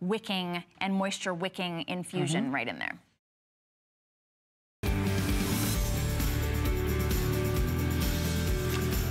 wicking and moisture wicking infusion mm -hmm. right in there.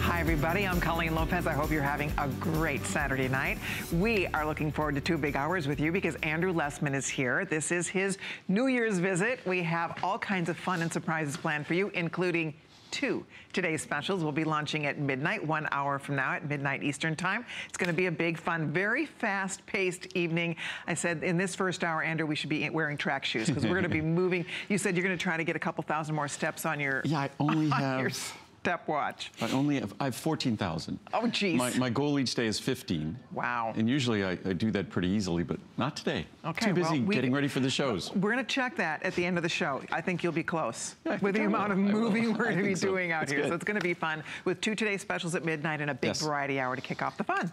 Hi, everybody. I'm Colleen Lopez. I hope you're having a great Saturday night. We are looking forward to two big hours with you because Andrew Lessman is here. This is his New Year's visit. We have all kinds of fun and surprises planned for you, including two. Today's specials will be launching at midnight, one hour from now at midnight Eastern time. It's going to be a big, fun, very fast-paced evening. I said in this first hour, Andrew, we should be wearing track shoes because we're going to be moving. You said you're going to try to get a couple thousand more steps on your Yeah, I only have step watch? I only have, I have 14,000. Oh, geez. My, my, goal each day is 15. Wow. And usually I, I, do that pretty easily, but not today. Okay. Too busy well, we, getting ready for the shows. We're going to check that at the end of the show. I think you'll be close yeah, with the amount of moving we're going to be so. doing out here. Good. So it's going to be fun with two Today specials at midnight and a big yes. variety hour to kick off the fun.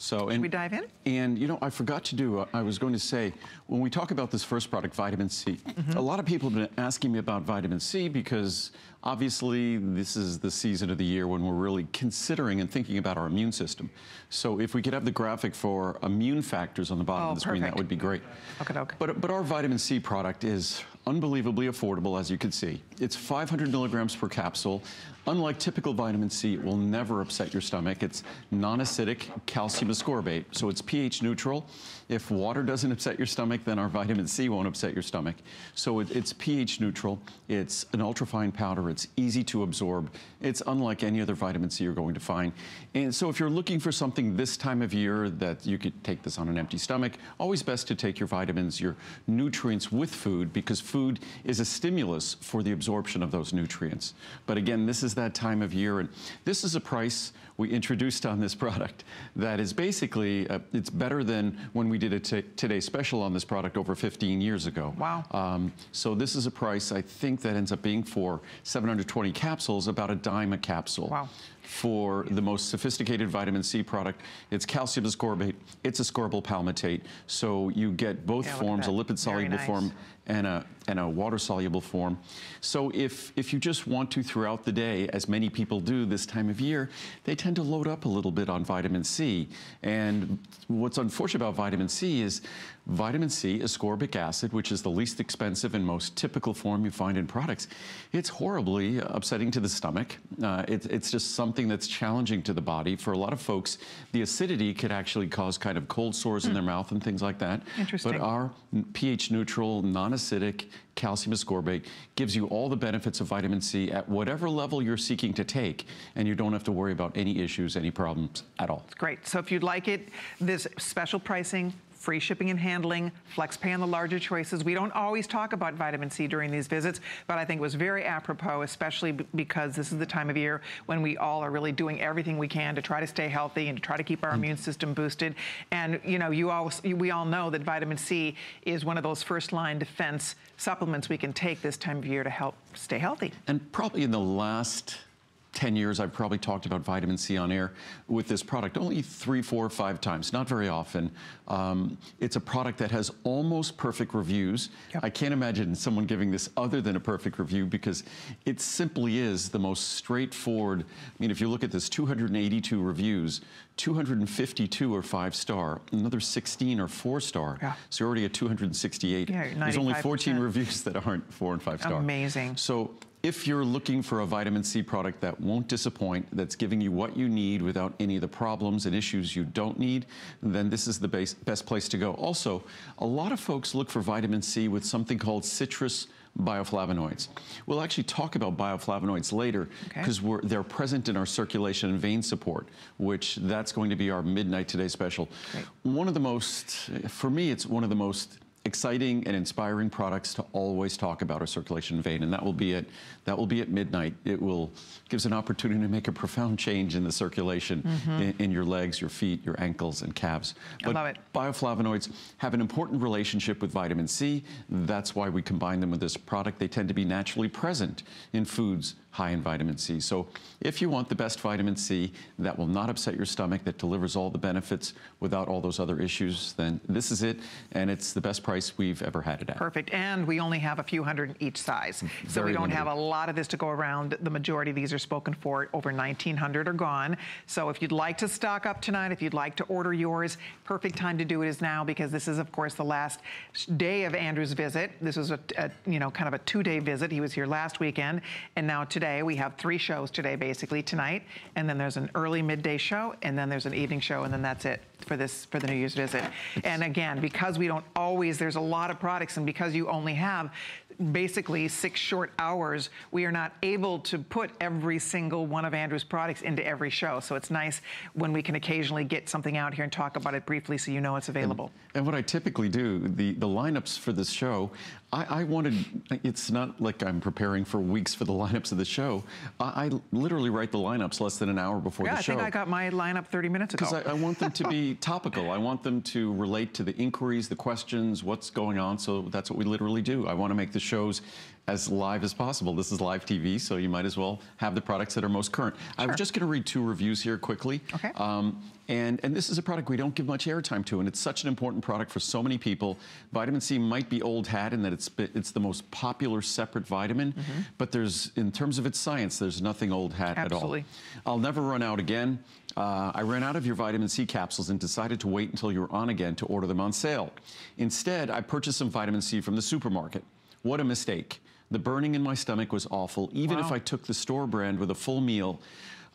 So, and, Should we dive in? And, you know, I forgot to do, uh, I was going to say, when we talk about this first product, vitamin C, mm -hmm. a lot of people have been asking me about vitamin C because obviously this is the season of the year when we're really considering and thinking about our immune system. So if we could have the graphic for immune factors on the bottom oh, of the screen, perfect. that would be great. Okay, okay. But, but our vitamin C product is unbelievably affordable, as you can see. It's 500 milligrams per capsule. Unlike typical vitamin C, it will never upset your stomach. It's non-acidic calcium ascorbate, so it's pH neutral. If water doesn't upset your stomach, then our vitamin C won't upset your stomach. So it, it's pH neutral. It's an ultrafine powder. It's easy to absorb. It's unlike any other vitamin C you're going to find. And so if you're looking for something this time of year that you could take this on an empty stomach, always best to take your vitamins, your nutrients with food because food is a stimulus for the absorption of those nutrients. But again, this is that time of year and this is a price we introduced on this product that is basically, uh, it's better than when we did a Today Special on this product over 15 years ago. Wow. Um, so this is a price I think that ends up being for 720 capsules, about a dime a capsule. Wow for the most sophisticated vitamin C product. It's calcium ascorbate, it's ascorbyl palmitate, so you get both yeah, forms, a lipid-soluble nice. form and a, and a water-soluble form. So if, if you just want to throughout the day, as many people do this time of year, they tend to load up a little bit on vitamin C. And what's unfortunate about vitamin C is vitamin C, ascorbic acid, which is the least expensive and most typical form you find in products, it's horribly upsetting to the stomach. Uh, it, it's just something that's challenging to the body. For a lot of folks, the acidity could actually cause kind of cold sores mm. in their hmm. mouth and things like that. Interesting. But our pH neutral, non-acidic, calcium ascorbate gives you all the benefits of vitamin C at whatever level you're seeking to take, and you don't have to worry about any issues, any problems at all. Great. So if you'd like it, this special pricing, free shipping and handling, flex pay on the larger choices. We don't always talk about vitamin C during these visits, but I think it was very apropos, especially because this is the time of year when we all are really doing everything we can to try to stay healthy and to try to keep our mm. immune system boosted. And, you know, you all, we all know that vitamin C is one of those first line defense supplements we can take this time of year to help stay healthy. And probably in the last 10 years, I've probably talked about vitamin C on air with this product only three, four, five times, not very often. Um, it's a product that has almost perfect reviews. Yep. I can't imagine someone giving this other than a perfect review because it simply is the most straightforward. I mean, if you look at this, 282 reviews, 252 are five star, another 16 are four star. Yeah. So you're already at 268. Yeah, There's only 14 reviews that aren't four and five star. Amazing. So if you're looking for a vitamin C product that won't disappoint, that's giving you what you need without any of the problems and issues you don't need, then this is the base, best place to go. Also, a lot of folks look for vitamin C with something called citrus bioflavonoids. We'll actually talk about bioflavonoids later because okay. they're present in our circulation and vein support, which that's going to be our midnight today special. Great. One of the most, for me, it's one of the most exciting and inspiring products to always talk about our circulation vein, and that will be at that will be at midnight. It will gives an opportunity to make a profound change in the circulation mm -hmm. in, in, your legs, your feet, your ankles, and calves. But I love it. bioflavonoids have an important relationship with vitamin C. That's why we combine them with this product. They tend to be naturally present in foods high in vitamin C. So if you want the best vitamin C that will not upset your stomach, that delivers all the benefits without all those other issues, then this is it, and it's the best price we've ever had it at. Perfect. And we only have a few hundred in each size. Mm-hmm. So we don't limited. have a lot of this to go around. The majority of these are spoken for. Over 1,900 are gone. So if you'd like to stock up tonight, if you'd like to order yours, perfect time to do it is now because this is, of course, the last day of Andrew's visit. This was a, a you know, kind of a two-day visit. He was here last weekend. And now today, we have three shows today, basically, tonight. And then there's an early midday show, and then there's an evening show, and then that's it for this for the New Year's visit. And again, because we don't always, there's a lot of products, and because you only have basically six short hours, we are not able to put every single one of Andrew's products into every show. So it's nice when we can occasionally get something out here and talk about it briefly so you know it's available. And what I typically do, the, the lineups for this show, I, I wanted, it's not like I'm preparing for weeks for the lineups of the show. I, I literally write the lineups less than an hour before yeah, the I show. I think I got my lineup 30 minutes ago. Because I, I want them to be topical. I want them to relate to the inquiries, the questions, what's going on. So that's what we literally do. I want to make the shows as live as possible. This is live TV, so you might as well have the products that are most current. I'm just going to read two reviews here quickly. Okay. Um, and, and this is a product we don't give much airtime to, and it's such an important product for so many people. Vitamin C might be old hat in that it's, it's the most popular separate vitamin, Mm-hmm. but there's, in terms of its science, there's nothing old hat Absolutely. at all. Absolutely. I'll never run out again. Uh, I ran out of your vitamin C capsules and decided to wait until you were on again to order them on sale. Instead, I purchased some vitamin C from the supermarket. What a mistake. The burning in my stomach was awful. Even if I took the store brand with a full meal,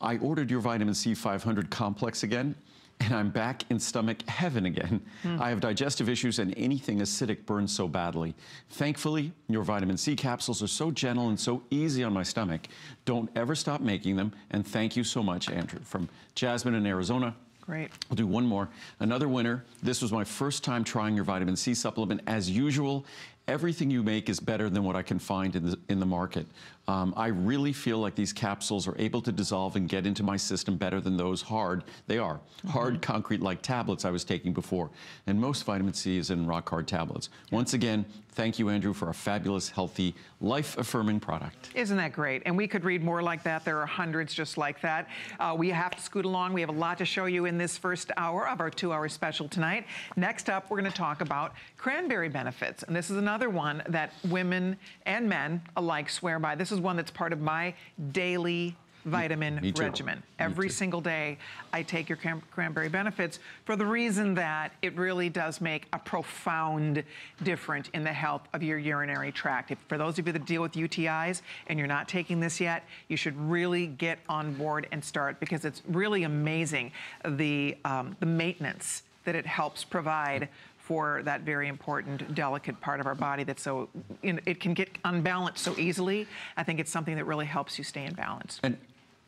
I ordered your vitamin C 500 complex again, and I'm back in stomach heaven again. Hmm. I have digestive issues, and anything acidic burns so badly. Thankfully, your vitamin C capsules are so gentle and so easy on my stomach. Don't ever stop making them, and thank you so much, Andrew. From Jasmine in Arizona, Great. I'll do one more. Another winner. This was my first time trying your vitamin C supplement. As usual, everything you make is better than what I can find in the, in the market. Um, I really feel like these capsules are able to dissolve and get into my system better than those hard, they are, hard concrete-like tablets I was taking before. And most vitamin C is in rock hard tablets. Once again, thank you, Andrew, for a fabulous, healthy, life-affirming product. Isn't that great? And we could read more like that. There are hundreds just like that. Uh, we have to scoot along. We have a lot to show you in this first hour of our two-hour special tonight. Next up, we're going to talk about cranberry benefits. And this is another one that women and men alike swear by. This is one that's part of my daily vitamin Me regimen. Every single day, I take your cran- cranberry benefits for the reason that it really does make a profound difference in the health of your urinary tract. If, for those of you that deal with UTIs and you're not taking this yet, you should really get on board and start because it's really amazing the, um, the maintenance that it helps provide for that very important, delicate part of our body that's so, you know, it can get unbalanced so easily. I think it's something that really helps you stay in balance. And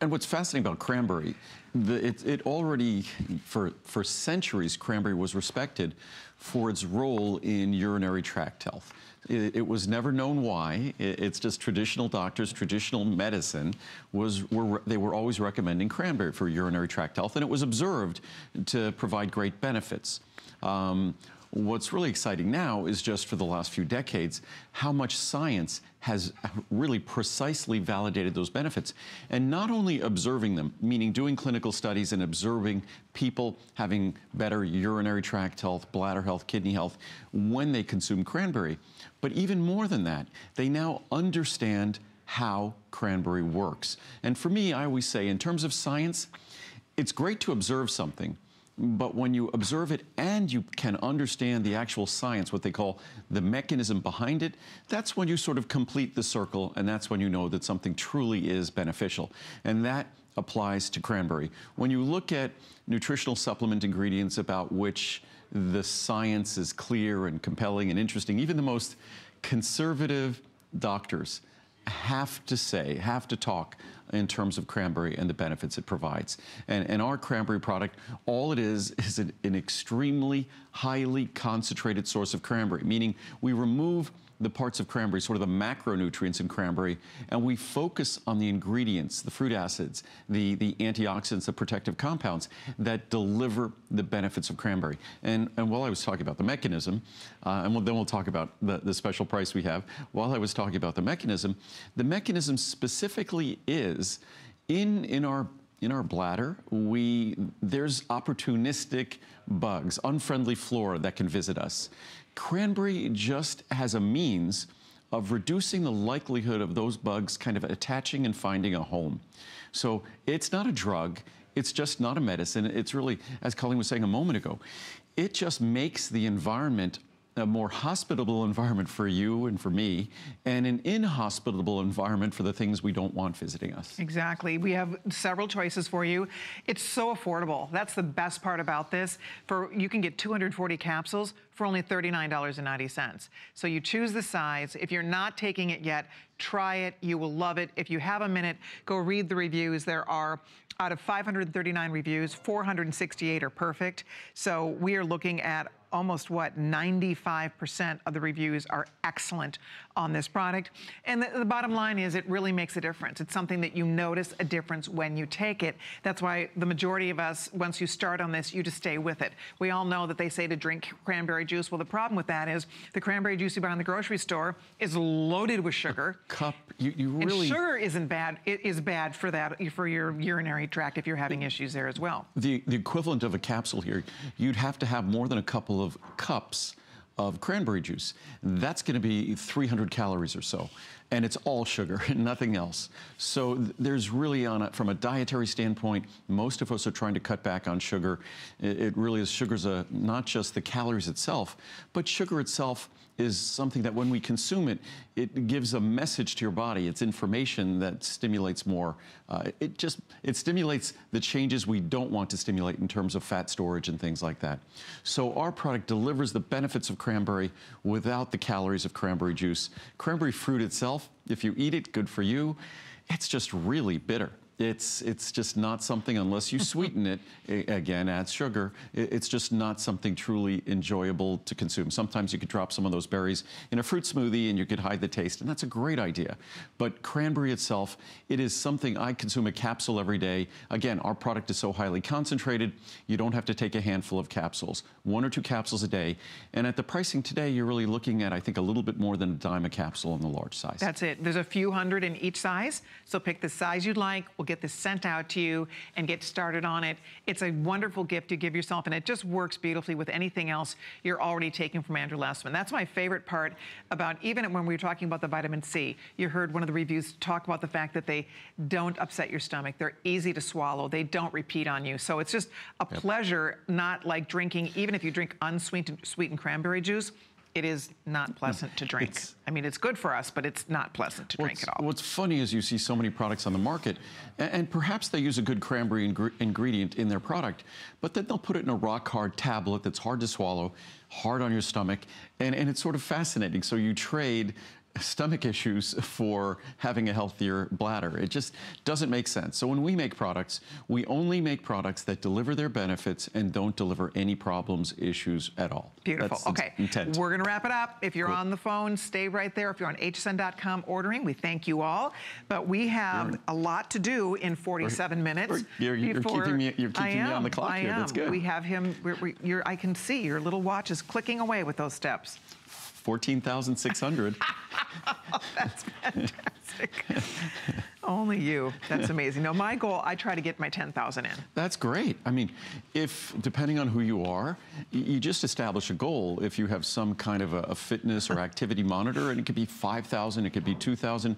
and what's fascinating about cranberry, the, it, it already for for centuries cranberry was respected for its role in urinary tract health. It, it was never known why. It- it's just traditional doctors, traditional medicine was were they were always recommending cranberry for urinary tract health, and it was observed to provide great benefits. Um, What's really exciting now is just for the last few decades how much science has really precisely validated those benefits. And not only observing them, meaning doing clinical studies and observing people having better urinary tract health, bladder health, kidney health when they consume cranberry, but even more than that, they now understand how cranberry works. And for me, I always say, in terms of science, it's great to observe something, but when you observe it and you can understand the actual science, what they call the mechanism behind it, that's when you sort of complete the circle and that's when you know that something truly is beneficial. And that applies to cranberry. When you look at nutritional supplement ingredients about which the science is clear and compelling and interesting, even the most conservative doctors have to say, have to talk in terms of cranberry and the benefits it provides. And, and our cranberry product, all it is, is an, an extremely highly concentrated source of cranberry, meaning we remove the parts of cranberry, sort of the macronutrients in cranberry, and we focus on the ingredients, the fruit acids, the, the antioxidants, the protective compounds that deliver the benefits of cranberry. And, and while I was talking about the mechanism, uh, and we'll, then we'll talk about the, the special price we have, while I was talking about the mechanism, the mechanism specifically is in, in our in our bladder, we there's opportunistic bugs, unfriendly flora that can visit us. Cranberry just has a means of reducing the likelihood of those bugs kind of attaching and finding a home. So it's not a drug, it's just not a medicine. It's really, as Colleen was saying a moment ago, it just makes the environment a more hospitable environment for you and for me, and an inhospitable environment for the things we don't want visiting us. Exactly. We have several choices for you. It's so affordable. That's the best part about this. For You can get 240 capsules for only $39.90. So you choose the size. If you're not taking it yet, try it. You will love it. If you have a minute, go read the reviews. There are out of 539 reviews, 468 are perfect. So we are looking at almost what 95% of the reviews are excellent on this product. And the, the, bottom line is it really makes a difference. It's something that you notice a difference when you take it. That's why the majority of us, once you start on this, you just stay with it. We all know that they say to drink cranberry juice. Well, the problem with that is the cranberry juice you buy in the grocery store is loaded with sugar. Cup, you, you really... And sugar isn't bad. It is bad for that, for your urinary tract if you're having issues there as well. The, the equivalent of a capsule here, you'd have to have more than a couple of cups of cranberry juice. That's going to be 300 calories or so. And it's all sugar and nothing else. So there's really, on a, from a dietary standpoint, most of us are trying to cut back on sugar. It, it really is sugar's a, not just the calories itself, but sugar itself is something that when we consume it, it gives a message to your body. It's information that stimulates more. Uh, it just, it stimulates the changes we don't want to stimulate in terms of fat storage and things like that. So our product delivers the benefits of cranberry without the calories of cranberry juice. Cranberry fruit itself, if you eat it, good for you. It's just really bitter. It's, it's just not something, unless you sweeten it, again, add sugar, it's just not something truly enjoyable to consume. Sometimes you could drop some of those berries in a fruit smoothie and you could hide the taste, and that's a great idea. But cranberry itself, it is something I consume a capsule every day. Again, our product is so highly concentrated, you don't have to take a handful of capsules, one or two capsules a day. And at the pricing today, you're really looking at, I think, a little bit more than a dime a capsule in the large size. That's it. There's a few hundred in each size, so pick the size you'd like. We'll We'll get this sent out to you and get started on it. It's a wonderful gift to give yourself, and it just works beautifully with anything else you're already taking from Andrew Lessman. That's my favorite part about even when we were talking about the vitamin C. You heard one of the reviews talk about the fact that they don't upset your stomach. They're easy to swallow. They don't repeat on you. So it's just a yep. pleasure, not like drinking, even if you drink unsweetened sweetened cranberry juice, it is not pleasant to drink. It's, I mean, it's good for us, but it's not pleasant to drink at all. What's funny is you see so many products on the market, and, and perhaps they use a good cranberry ing ingredient in their product, but then they'll put it in a rock hard tablet that's hard to swallow, hard on your stomach, and, and it's sort of fascinating. So you trade stomach issues for having a healthier bladder. It just doesn't make sense. So when we make products, we only make products that deliver their benefits and don't deliver any problems, issues at all. Beautiful. That's okay. Intent. We're going to wrap it up. If you're cool. on the phone, stay right there. If you're on hsn.com ordering, we thank you all. But we have you're, a lot to do in 47 minutes. You're, you're keeping, me, you're keeping me on the clock I here. Am. That's good. We have him. We're, we're, I can see your little watch is clicking away with those steps. 14,600. That's fantastic. Only you. That's amazing. Now, my goal, I try to get my 10,000 in. That's great. I mean, if, depending on who you are, you just establish a goal. If you have some kind of a, a fitness or activity monitor, and it could be 5,000, it could be 2,000,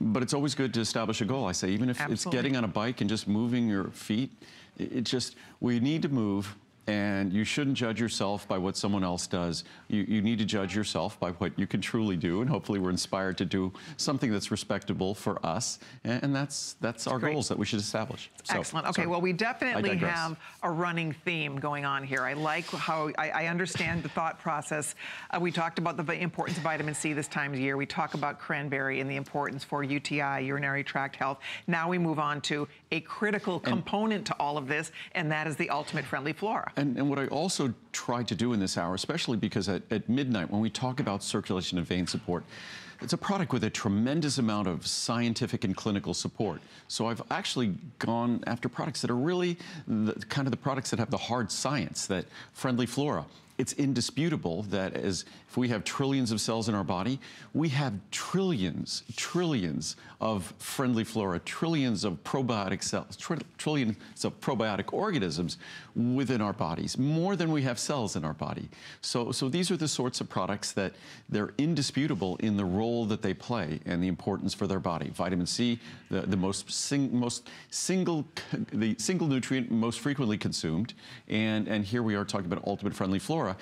but it's always good to establish a goal. I say, even if Absolutely. it's getting on a bike and just moving your feet, it just, we need to move and you shouldn't judge yourself by what someone else does. You, you, need to judge yourself by what you can truly do, and hopefully we're inspired to do something that's respectable for us, and, and that's that's, that's our great. goals that we should establish. So, Excellent. Okay, sorry. well, we definitely have a running theme going on here. I like how, I, I understand the thought process. Uh, we talked about the importance of vitamin C this time of year. We talk about cranberry and the importance for UTI, urinary tract health. Now we move on to a critical and, component to all of this, and that is the ultimate friendly flora. And, and what I also try to do in this hour, especially because at, at midnight, when we talk about circulation and vein support, it's a product with a tremendous amount of scientific and clinical support. So I've actually gone after products that are really the, kind of the products that have the hard science, that Friendly Flora it's indisputable that as if we have trillions of cells in our body, we have trillions, trillions of friendly flora, trillions of probiotic cells, tr trillions of probiotic organisms within our bodies, more than we have cells in our body. So, so these are the sorts of products that they're indisputable in the role that they play and the importance for their body. Vitamin C, the, the most, sing, most single, the single nutrient most frequently consumed, and, and here we are talking about ultimate friendly flora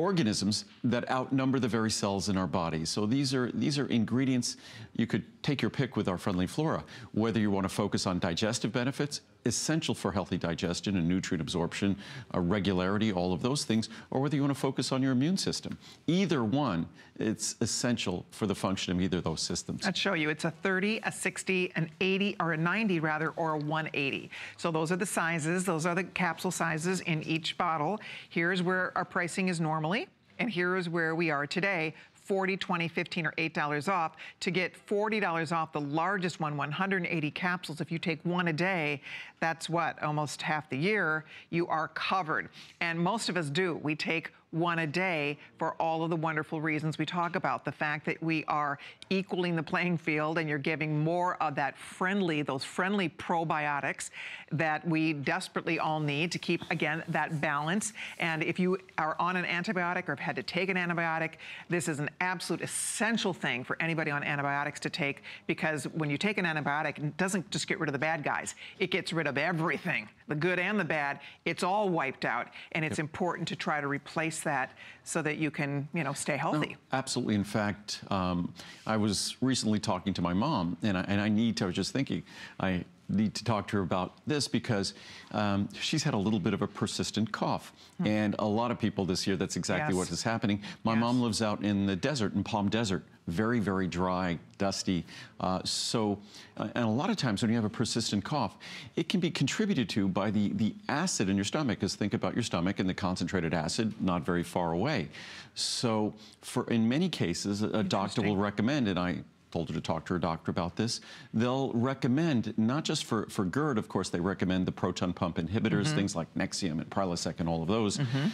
organisms that outnumber the very cells in our body. So these are these are ingredients you could take your pick with our friendly flora. Whether you want to focus on digestive benefits, essential for healthy digestion and nutrient absorption, uh, regularity, all of those things, or whether you want to focus on your immune system. Either one, it's essential for the function of either of those systems. I'd show you. It's a 30, a 60, an 80, or a 90 rather, or a 180. So those are the sizes. Those are the capsule sizes in each bottle. Here's where our pricing is normally. And here is where we are today 40, 20, 15, or $8 off. To get $40 off the largest one, 180 capsules, if you take one a day, that's what, almost half the year, you are covered. And most of us do. We take one a day for all of the wonderful reasons we talk about. The fact that we are equaling the playing field and you're giving more of that friendly, those friendly probiotics that we desperately all need to keep, again, that balance. And if you are on an antibiotic or have had to take an antibiotic, this is an absolute essential thing for anybody on antibiotics to take because when you take an antibiotic, it doesn't just get rid of the bad guys. It gets rid of everything, the good and the bad. It's all wiped out. And it's yep. important to try to replace that so that you can, you know, stay healthy. No, absolutely. In fact, um, I was recently talking to my mom, and I, and I need to, I was just thinking, I need to talk to her about this because um, she's had a little bit of a persistent cough. Hmm. And a lot of people this year, that's exactly yes. what is happening. My yes. mom lives out in the desert, in Palm Desert, very, very dry, dusty. Uh, so, uh, and a lot of times when you have a persistent cough, it can be contributed to by the, the acid in your stomach, because think about your stomach and the concentrated acid not very far away. So, for in many cases, a doctor will recommend, and I told her to talk to her doctor about this. They'll recommend, not just for, for GERD, of course, they recommend the proton pump inhibitors, mm -hmm. things like Nexium and Prilosec and all of those. Mm -hmm.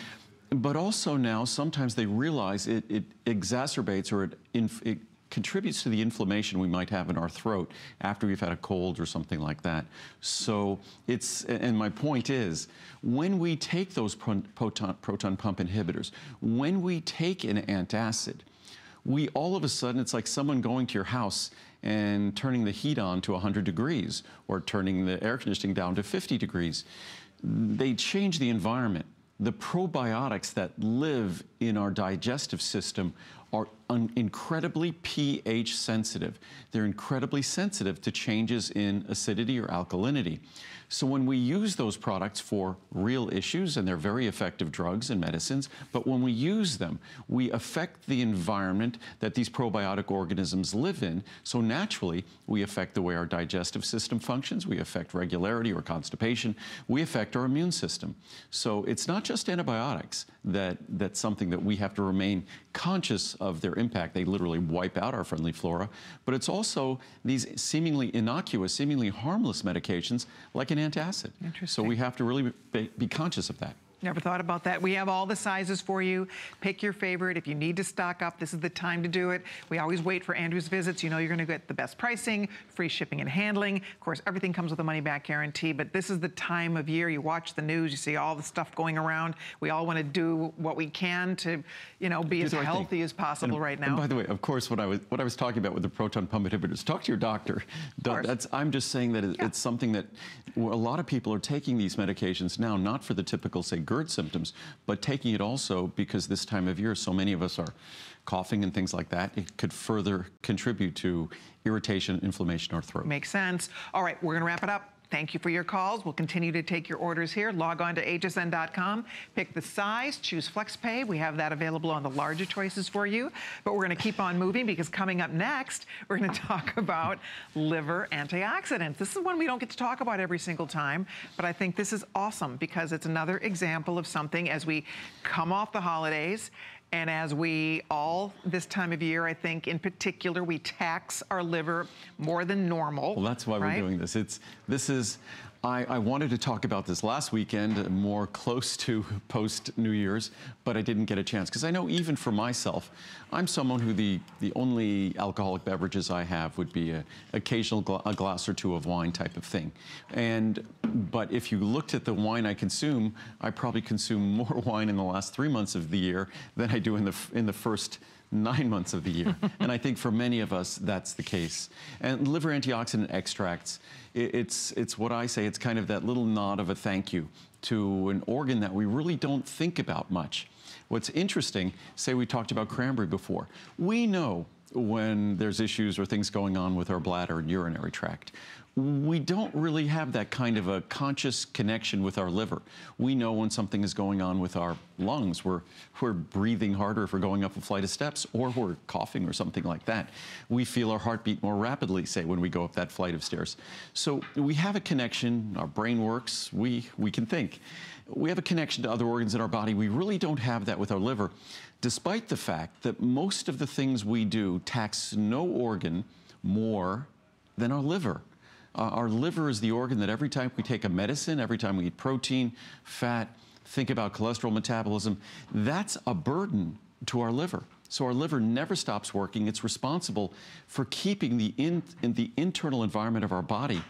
But also now, sometimes they realize it, it exacerbates or it, it contributes to the inflammation we might have in our throat after we've had a cold or something like that. So it's, and my point is, when we take those proton, proton pump inhibitors, when we take an antacid, we all of a sudden, it's like someone going to your house and turning the heat on to 100 degrees or turning the air conditioning down to 50 degrees. They change the environment. The probiotics that live in our digestive system are incredibly pH sensitive. They're incredibly sensitive to changes in acidity or alkalinity. So when we use those products for real issues, and they're very effective drugs and medicines, but when we use them, we affect the environment that these probiotic organisms live in. So naturally, we affect the way our digestive system functions, we affect regularity or constipation, we affect our immune system. So it's not just antibiotics that that's something that we have to remain conscious of their impact. They literally wipe out our friendly flora. But it's also these seemingly innocuous, seemingly harmless medications like an antacid. So we have to really be, be conscious of that. Never thought about that. We have all the sizes for you. Pick your favorite. If you need to stock up, this is the time to do it. We always wait for Andrew's visits. You know you're going to get the best pricing, free shipping and handling. Of course, everything comes with a money-back guarantee, but this is the time of year. You watch the news, you see all the stuff going around. We all want to do what we can to, you know, be do as healthy as possible and, right now. And by the way, of course, what I was what I was talking about with the proton pump inhibitors, talk to your doctor. That's, I'm just saying that it, yeah. it's something that a lot of people are taking these medications now, not for the typical, say, GERD symptoms, but taking it also because this time of year, so many of us are coughing and things like that, it could further contribute to irritation, inflammation, or throat. Makes sense. All right, we're going to wrap it up. Thank you for your calls. We'll continue to take your orders here. Log on to hsn.com, pick the size, choose FlexPay. We have that available on the larger choices for you. But we're going to keep on moving because coming up next, we're going to talk about liver antioxidants. This is one we don't get to talk about every single time, but I think this is awesome because it's another example of something as we come off the holidays and as we all, this time of year, I think in particular, we tax our liver more than normal. Well, that's why right? we're doing this. It's This is I, I, wanted to talk about this last weekend, uh, more close to post New Year's, but I didn't get a chance because I know even for myself, I'm someone who the, the only alcoholic beverages I have would be an occasional gl a glass or two of wine type of thing. And but if you looked at the wine I consume, I probably consume more wine in the last three months of the year than I do in the in the first nine months of the year. and I think for many of us, that's the case. And liver antioxidant extracts, it's, it's what I say, it's kind of that little nod of a thank you to an organ that we really don't think about much. What's interesting, say we talked about cranberry before, we know when there's issues or things going on with our bladder and urinary tract we don't really have that kind of a conscious connection with our liver. We know when something is going on with our lungs. We're, we're breathing harder if we're going up a flight of steps or we're coughing or something like that. We feel our heartbeat more rapidly, say, when we go up that flight of stairs. So we have a connection. Our brain works. We, we can think. We have a connection to other organs in our body. We really don't have that with our liver, despite the fact that most of the things we do tax no organ more than our liver. Uh, our liver is the organ that every time we take a medicine, every time we eat protein, fat, think about cholesterol metabolism, that's a burden to our liver. So our liver never stops working. It's responsible for keeping the, in, in the internal environment of our body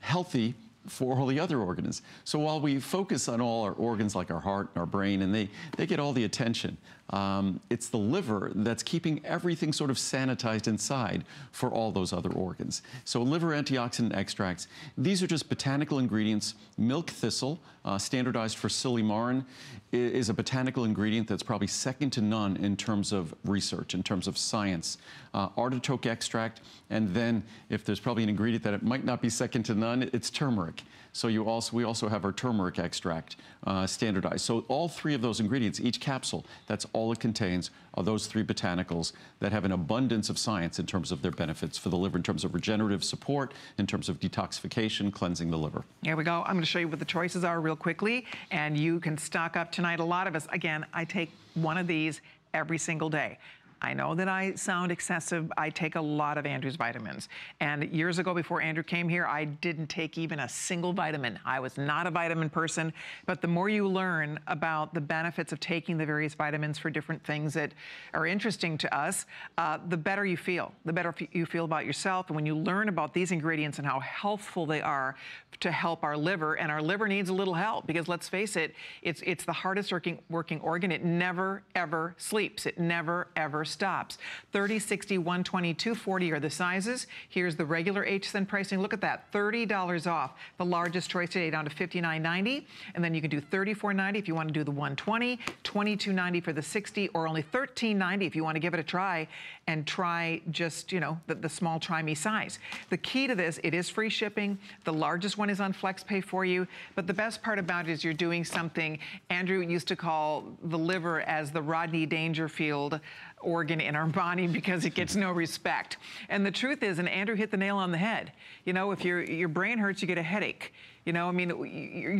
healthy for all the other organs. So while we focus on all our organs like our heart and our brain, and they, they get all the attention, um, it's the liver that's keeping everything sort of sanitized inside for all those other organs. So liver antioxidant extracts, these are just botanical ingredients. Milk thistle, uh, standardized for silymarin, is a botanical ingredient that's probably second to none in terms of research, in terms of science. Uh, artichoke extract, and then if there's probably an ingredient that it might not be second to none, it's turmeric. So you also, we also have our turmeric extract uh, standardized. So all three of those ingredients, each capsule, that's all it contains are those three botanicals that have an abundance of science in terms of their benefits for the liver, in terms of regenerative support, in terms of detoxification, cleansing the liver. Here we go. I'm going to show you what the choices are real quickly, and you can stock up tonight. A lot of us, again, I take one of these every single day. I know that I sound excessive. I take a lot of Andrew's vitamins. And years ago, before Andrew came here, I didn't take even a single vitamin. I was not a vitamin person. But the more you learn about the benefits of taking the various vitamins for different things that are interesting to us, uh, the better you feel, the better you feel about yourself. And when you learn about these ingredients and how healthful they are to help our liver, and our liver needs a little help because let's face it, it's, it's the hardest working, working organ. It never, ever sleeps. It never, ever stops. 30, 60, 120, 240 are the sizes. Here's the regular HSN pricing. Look at that, $30 off. The largest choice today down to $59.90. And then you can do $34.90 if you want to do the 120, $22.90 for the 60, or only $13.90 if you want to give it a try and try just, you know, the, the small try me size. The key to this, it is free shipping. The largest one is on FlexPay for you. But the best part about it is you're doing something Andrew used to call the liver as the Rodney Dangerfield organ in our body because it gets no respect. And the truth is, and Andrew hit the nail on the head, you know, if your, your brain hurts, you get a headache. You know, I mean,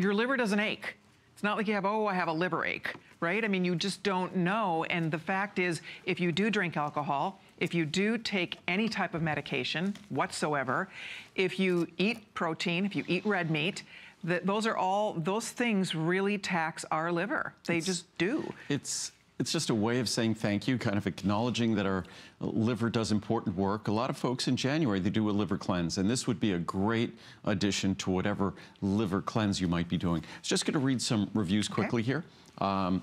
your liver doesn't ache. It's not like you have, oh, I have a liver ache, right? I mean, you just don't know. And the fact is, if you do drink alcohol, if you do take any type of medication whatsoever, if you eat protein, if you eat red meat, that those are all, those things really tax our liver. They it's, just do. It's it's just a way of saying thank you, kind of acknowledging that our liver does important work. A lot of folks in January, they do a liver cleanse, and this would be a great addition to whatever liver cleanse you might be doing. Was just going to read some reviews quickly okay. here. Um,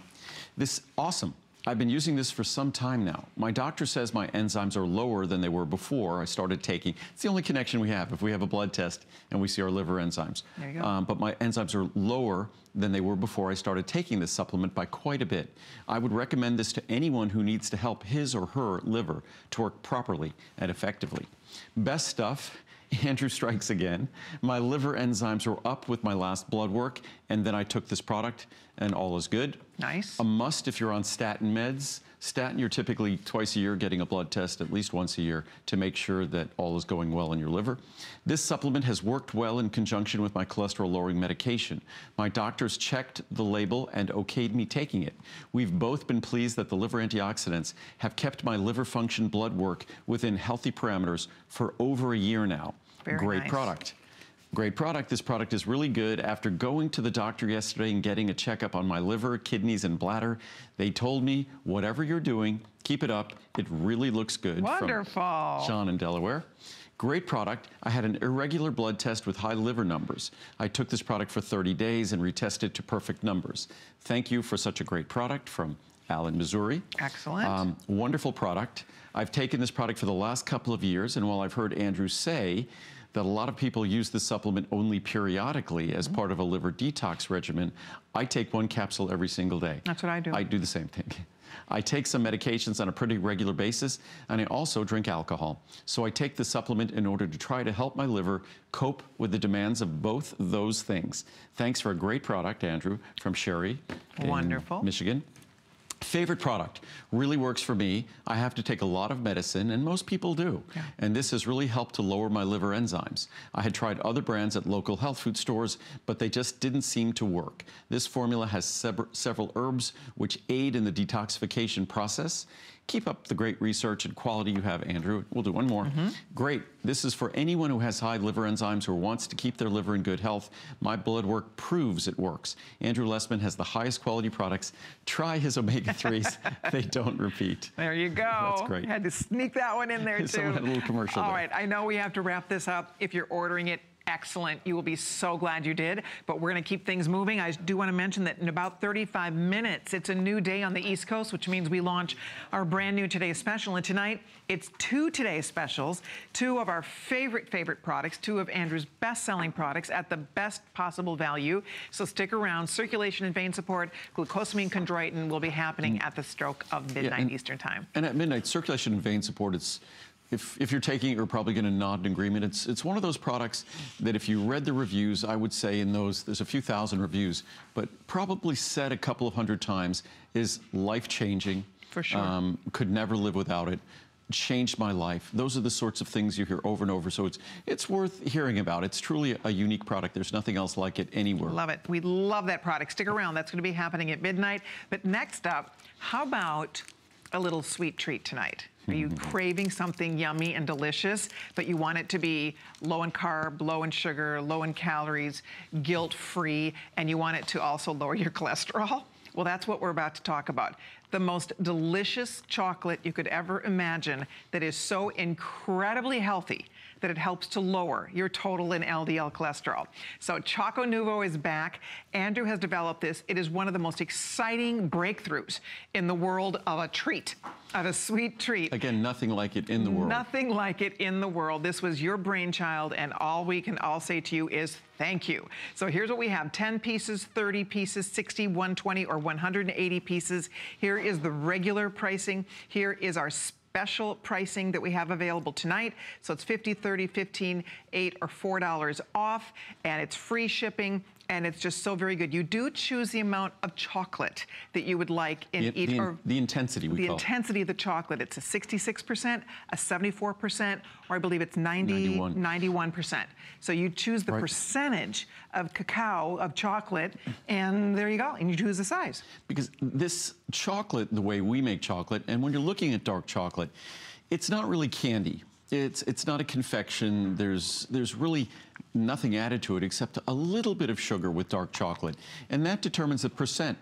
this awesome I've been using this for some time now. My doctor says my enzymes are lower than they were before I started taking. It's the only connection we have if we have a blood test and we see our liver enzymes. There you go. Um, but my enzymes are lower than they were before I started taking this supplement by quite a bit. I would recommend this to anyone who needs to help his or her liver to work properly and effectively. Best stuff Andrew strikes again. My liver enzymes were up with my last blood work, and then I took this product, and all is good. Nice. A must if you're on statin meds. Statin, you're typically twice a year getting a blood test, at least once a year, to make sure that all is going well in your liver. This supplement has worked well in conjunction with my cholesterol-lowering medication. My doctors checked the label and okayed me taking it. We've both been pleased that the liver antioxidants have kept my liver function blood work within healthy parameters for over a year now. Very Great nice. product. Great product. This product is really good. After going to the doctor yesterday and getting a checkup on my liver, kidneys, and bladder, they told me, whatever you're doing, keep it up. It really looks good. From Wonderful. Sean in Delaware. Great product. I had an irregular blood test with high liver numbers. I took this product for 30 days and retested to perfect numbers. Thank you for such a great product from Allen, Missouri. Excellent. Um, wonderful product. I've taken this product for the last couple of years, and while I've heard Andrew say that a lot of people use this supplement only periodically as Mm-hmm. part of a liver detox regimen, I take one capsule every single day. That's what I do. I do the same thing. I take some medications on a pretty regular basis, and I also drink alcohol. So I take the supplement in order to try to help my liver cope with the demands of both those things. Thanks for a great product, Andrew, from Sherry Wonderful. Michigan. Favorite product really works for me. I have to take a lot of medicine, and most people do. And this has really helped to lower my liver enzymes. I had tried other brands at local health food stores, but they just didn't seem to work. This formula has several herbs which aid in the detoxification process. Keep up the great research and quality you have, Andrew. We'll do one more. Mm-hmm. Great. This is for anyone who has high liver enzymes or wants to keep their liver in good health. My blood work proves it works. Andrew Lessman has the highest quality products. Try his omega 3s, they don't repeat. There you go. That's great. Had to sneak that one in there too. Someone had a little commercial All there. right, I know we have to wrap this up. If you're ordering it, excellent. You will be so glad you did. But we're going to keep things moving. I do want to mention that in about 35 minutes, it's a new day on the East Coast, which means we launch our brand new Today Special. And tonight, it's two Today Specials, two of our favorite, favorite products, two of Andrew's best-selling products at the best possible value. So stick around. Circulation and vein support, glucosamine chondroitin will be happening at the stroke of midnight and- Eastern Time. And at midnight, circulation and vein support, it's, if, if you're taking it, you're probably going to nod in agreement. It's, it's one of those products that if you read the reviews, I would say in those, there's a few thousand reviews, but probably said a couple of hundred times, is life-changing. For sure. Um, could never live without it. Changed my life. Those are the sorts of things you hear over and over. So it's it's worth hearing about. It's truly a unique product. There's nothing else like it anywhere. Love it. We love that product. Stick around. That's going to be happening at midnight. But next up, how about a little sweet treat tonight? Are you craving something yummy and delicious, but you want it to be low in carb, low in sugar, low in calories, guilt-free, and you want it to also lower your cholesterol? Well, that's what we're about to talk about. The most delicious chocolate you could ever imagine that is so incredibly healthy that it helps to lower your total in LDL cholesterol. So Choco Nuvo is back. Andrew has developed this. It is one of the most exciting breakthroughs in the world of a treat, of a sweet treat. Again, nothing like it in the world. Nothing like it in the world. This was your brainchild, and all we can all say to you is thank you. So here's what we have 10 pieces, 30 pieces, 60, 120, or 180 pieces. Here is the regular pricing. Here is our special pricing that we have available tonight. So it's 50, 30, 15, 8, or $4 off, and it's free shipping. And it's just so very good. You do choose the amount of chocolate that you would like in The, each. the- or the intensity we the call it. intensity of the chocolate. It's a 66%, a 74%, or I believe it's 90, 91. 91%. So you choose the Right. percentage of cacao, of chocolate, and there you go. And you choose the size. Because this chocolate, the way we make chocolate, and when you're looking at dark chocolate, it's not really candy. It's it's not a confection. There's there's really nothing added to it except a little bit of sugar with dark chocolate, and that determines the percent.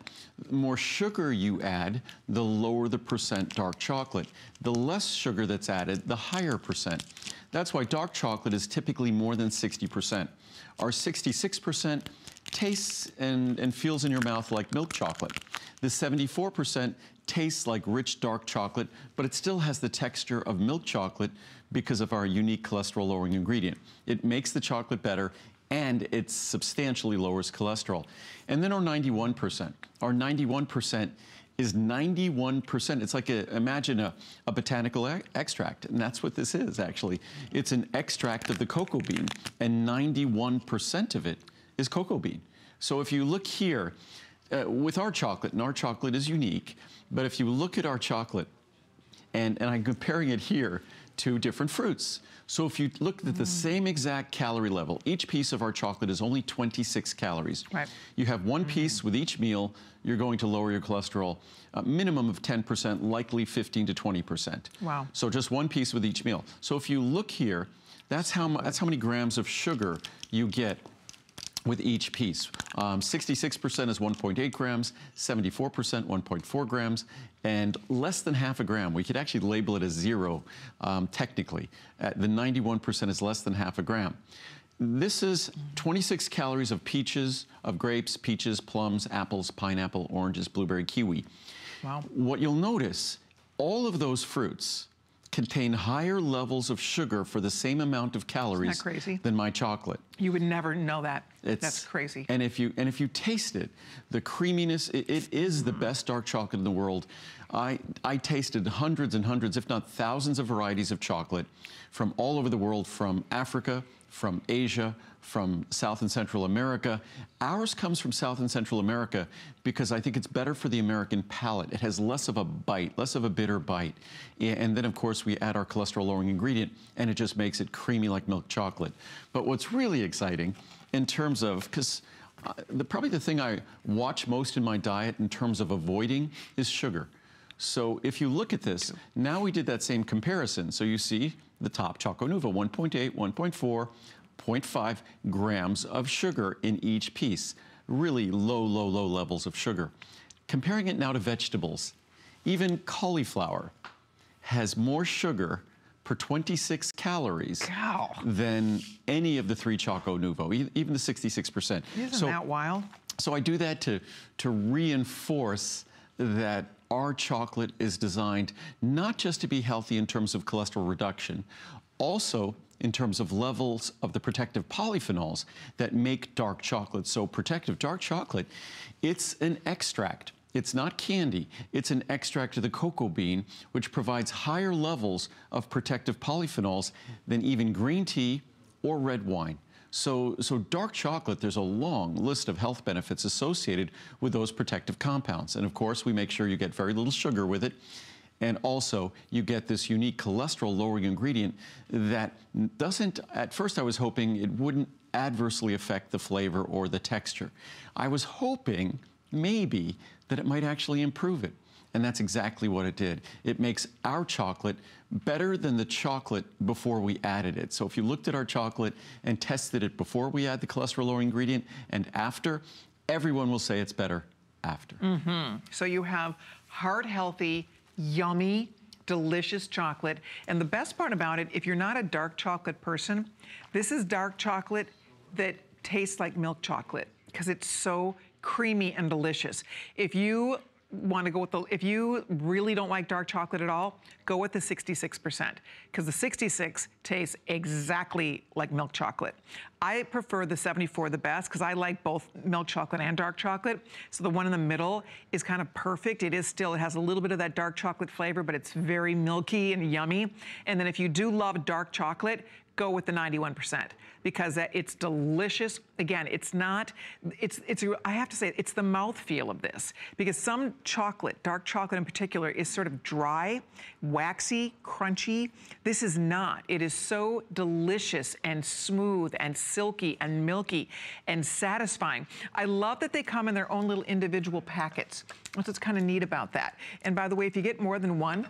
The more sugar you add, the lower the percent dark chocolate. The less sugar that's added, the higher percent. That's why dark chocolate is typically more than 60%. Our 66% tastes and, and feels in your mouth like milk chocolate. The 74% tastes like rich dark chocolate, but it still has the texture of milk chocolate because of our unique cholesterol lowering ingredient. It makes the chocolate better and it substantially lowers cholesterol. And then our 91%. Our 91% is 91%. It's like a, imagine a, a botanical e- extract, and that's what this is actually. It's an extract of the cocoa bean, and 91% of it is cocoa bean. So if you look here, uh, with our chocolate, and our chocolate is unique, but if you look at our chocolate, and, and I'm comparing it here to different fruits. So if you look at the mm. same exact calorie level, each piece of our chocolate is only 26 calories. Right. You have one mm-hmm. piece with each meal, you're going to lower your cholesterol a minimum of 10%, likely 15 to 20%. Wow. So just one piece with each meal. So if you look here, That's how, that's how many grams of sugar you get with each piece. Um, 66% is 1.8 grams, 74% 1.4 grams, and less than half a gram. We could actually label it as zero um, technically. Uh, the 91% is less than half a gram. This is 26 calories of peaches, of grapes, peaches, plums, apples, pineapple, oranges, blueberry, kiwi. Wow. What you'll notice, all of those fruits contain higher levels of sugar for the same amount of calories crazy? than my chocolate. You would never know that. It's, That's crazy. And if you and if you taste it, the creaminess, it, it is the mm. best dark chocolate in the world. I I tasted hundreds and hundreds, if not thousands, of varieties of chocolate from all over the world, from Africa, from Asia, from South and Central America. Ours comes from South and Central America because I think it's better for the American palate. It has less of a bite, less of a bitter bite. And then, of course, we add our cholesterol lowering ingredient and it just makes it creamy like milk chocolate. But what's really exciting in terms of, because uh, the, probably the thing I watch most in my diet in terms of avoiding is sugar. So if you look at this, now we did that same comparison. So you see the top Choco Nuvo, 1.8, 1.4, 0.5 grams of sugar in each piece. Really low, low, low levels of sugar. Comparing it now to vegetables, even cauliflower has more sugar per 26 calories Cow. than any of the three Choco Nuvo, even the 66%. Isn't so, that wild? so I do that to, to reinforce that our chocolate is designed not just to be healthy in terms of cholesterol reduction, also in terms of levels of the protective polyphenols that make dark chocolate so protective. Dark chocolate, it's an extract. It's not candy. It's an extract of the cocoa bean, which provides higher levels of protective polyphenols than even green tea or red wine. So, so dark chocolate, there's a long list of health benefits associated with those protective compounds. And of course, we make sure you get very little sugar with it. And also, you get this unique cholesterol lowering ingredient that doesn't, at first, I was hoping it wouldn't adversely affect the flavor or the texture. I was hoping maybe that it might actually improve it. And that's exactly what it did. It makes our chocolate better than the chocolate before we added it. So if you looked at our chocolate and tested it before we add the cholesterol lowering ingredient and after, everyone will say it's better after. Mm-hmm. So you have heart healthy, yummy, delicious chocolate. And the best part about it, if you're not a dark chocolate person, this is dark chocolate that tastes like milk chocolate because it's so creamy and delicious. If you want to go with the, if you really don't like dark chocolate at all, go with the 66% because the 66 tastes exactly like milk chocolate. I prefer the 74 the best because I like both milk chocolate and dark chocolate. So the one in the middle is kind of perfect. It is still, it has a little bit of that dark chocolate flavor, but it's very milky and yummy. And then if you do love dark chocolate, go with the 91% because it's delicious. Again, it's not, it's, it's, I have to say, it's the mouthfeel of this because some chocolate, dark chocolate in particular, is sort of dry, waxy, crunchy. This is not. It is so delicious and smooth and silky and milky and satisfying. I love that they come in their own little individual packets. That's what's kind of neat about that. And by the way, if you get more than one,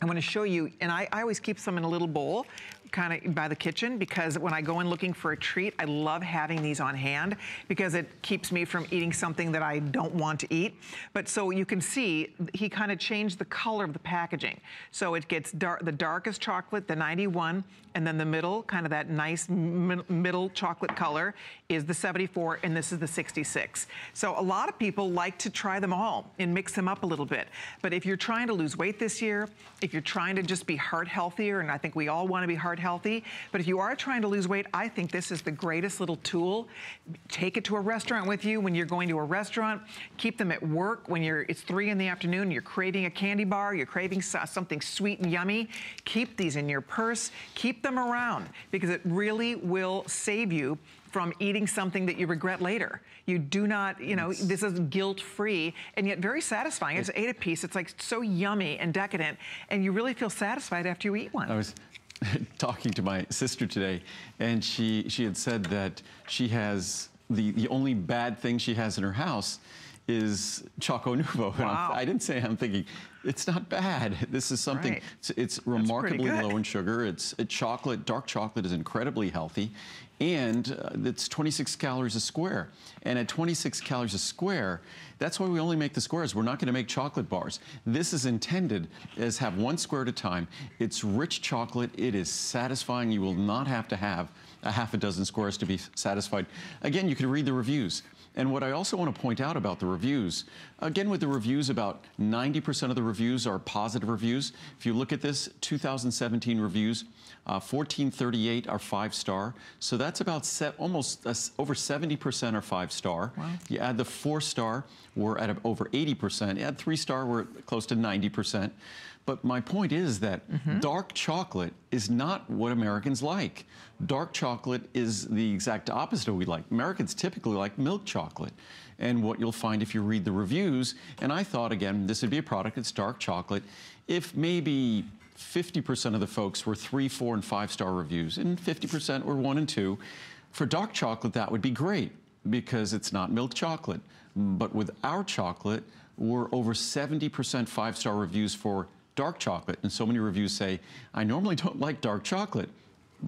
I want to show you, and I, I always keep some in a little bowl kind of by the kitchen because when I go in looking for a treat, I love having these on hand because it keeps me from eating something that I don't want to eat. But so you can see, he kind of changed the color of the packaging. So it gets the darkest chocolate, the 91, and then the middle, kind of that nice middle chocolate color is the 74, and this is the 66. So a lot of people like to try them all and mix them up a little bit. But if you're trying to lose weight this year, if you're trying to just be heart healthier, and I think we all want to be heart healthy, but if you are trying to lose weight, I think this is the greatest little tool. Take it to a restaurant with you when you're going to a restaurant. Keep them at work when you're it's three in the afternoon, you're craving a candy bar, you're craving something sweet and yummy. Keep these in your purse. Keep them around because it really will save you from eating something that you regret later. You do not, you know, this is guilt-free and yet very satisfying. It's eight a piece. It's like so yummy and decadent, and you really feel satisfied after you eat one. I was talking to my sister today, and she, she had said that she has the, the only bad thing she has in her house is Choco Nuvo. Wow. I didn't say I'm thinking, it's not bad. This is something, Right. it's, it's remarkably low in sugar. It's it, chocolate, dark chocolate is incredibly healthy. And uh, it's 26 calories a square. And at 26 calories a square, that's why we only make the squares. We're not going to make chocolate bars. This is intended as have one square at a time. It's rich chocolate. It is satisfying. You will not have to have a half a dozen squares to be satisfied. Again, you can read the reviews. And what I also want to point out about the reviews, again, with the reviews, about 90% of the reviews are positive reviews. If you look at this, 2017 reviews, uh, 1438 are five star. So that's about se- almost uh, over 70% are five star. You add the four star, we're at over 80%. You add three star, we're close to 90%. But my point is that mm-hmm. dark chocolate is not what Americans like. Dark chocolate is the exact opposite of what we like. Americans typically like milk chocolate. And what you'll find if you read the reviews, and I thought, again, this would be a product that's dark chocolate. If maybe 50% of the folks were three, four, and five star reviews, and 50% were one and two, for dark chocolate, that would be great because it's not milk chocolate. But with our chocolate, we're over 70% five star reviews for dark chocolate. And so many reviews say, I normally don't like dark chocolate,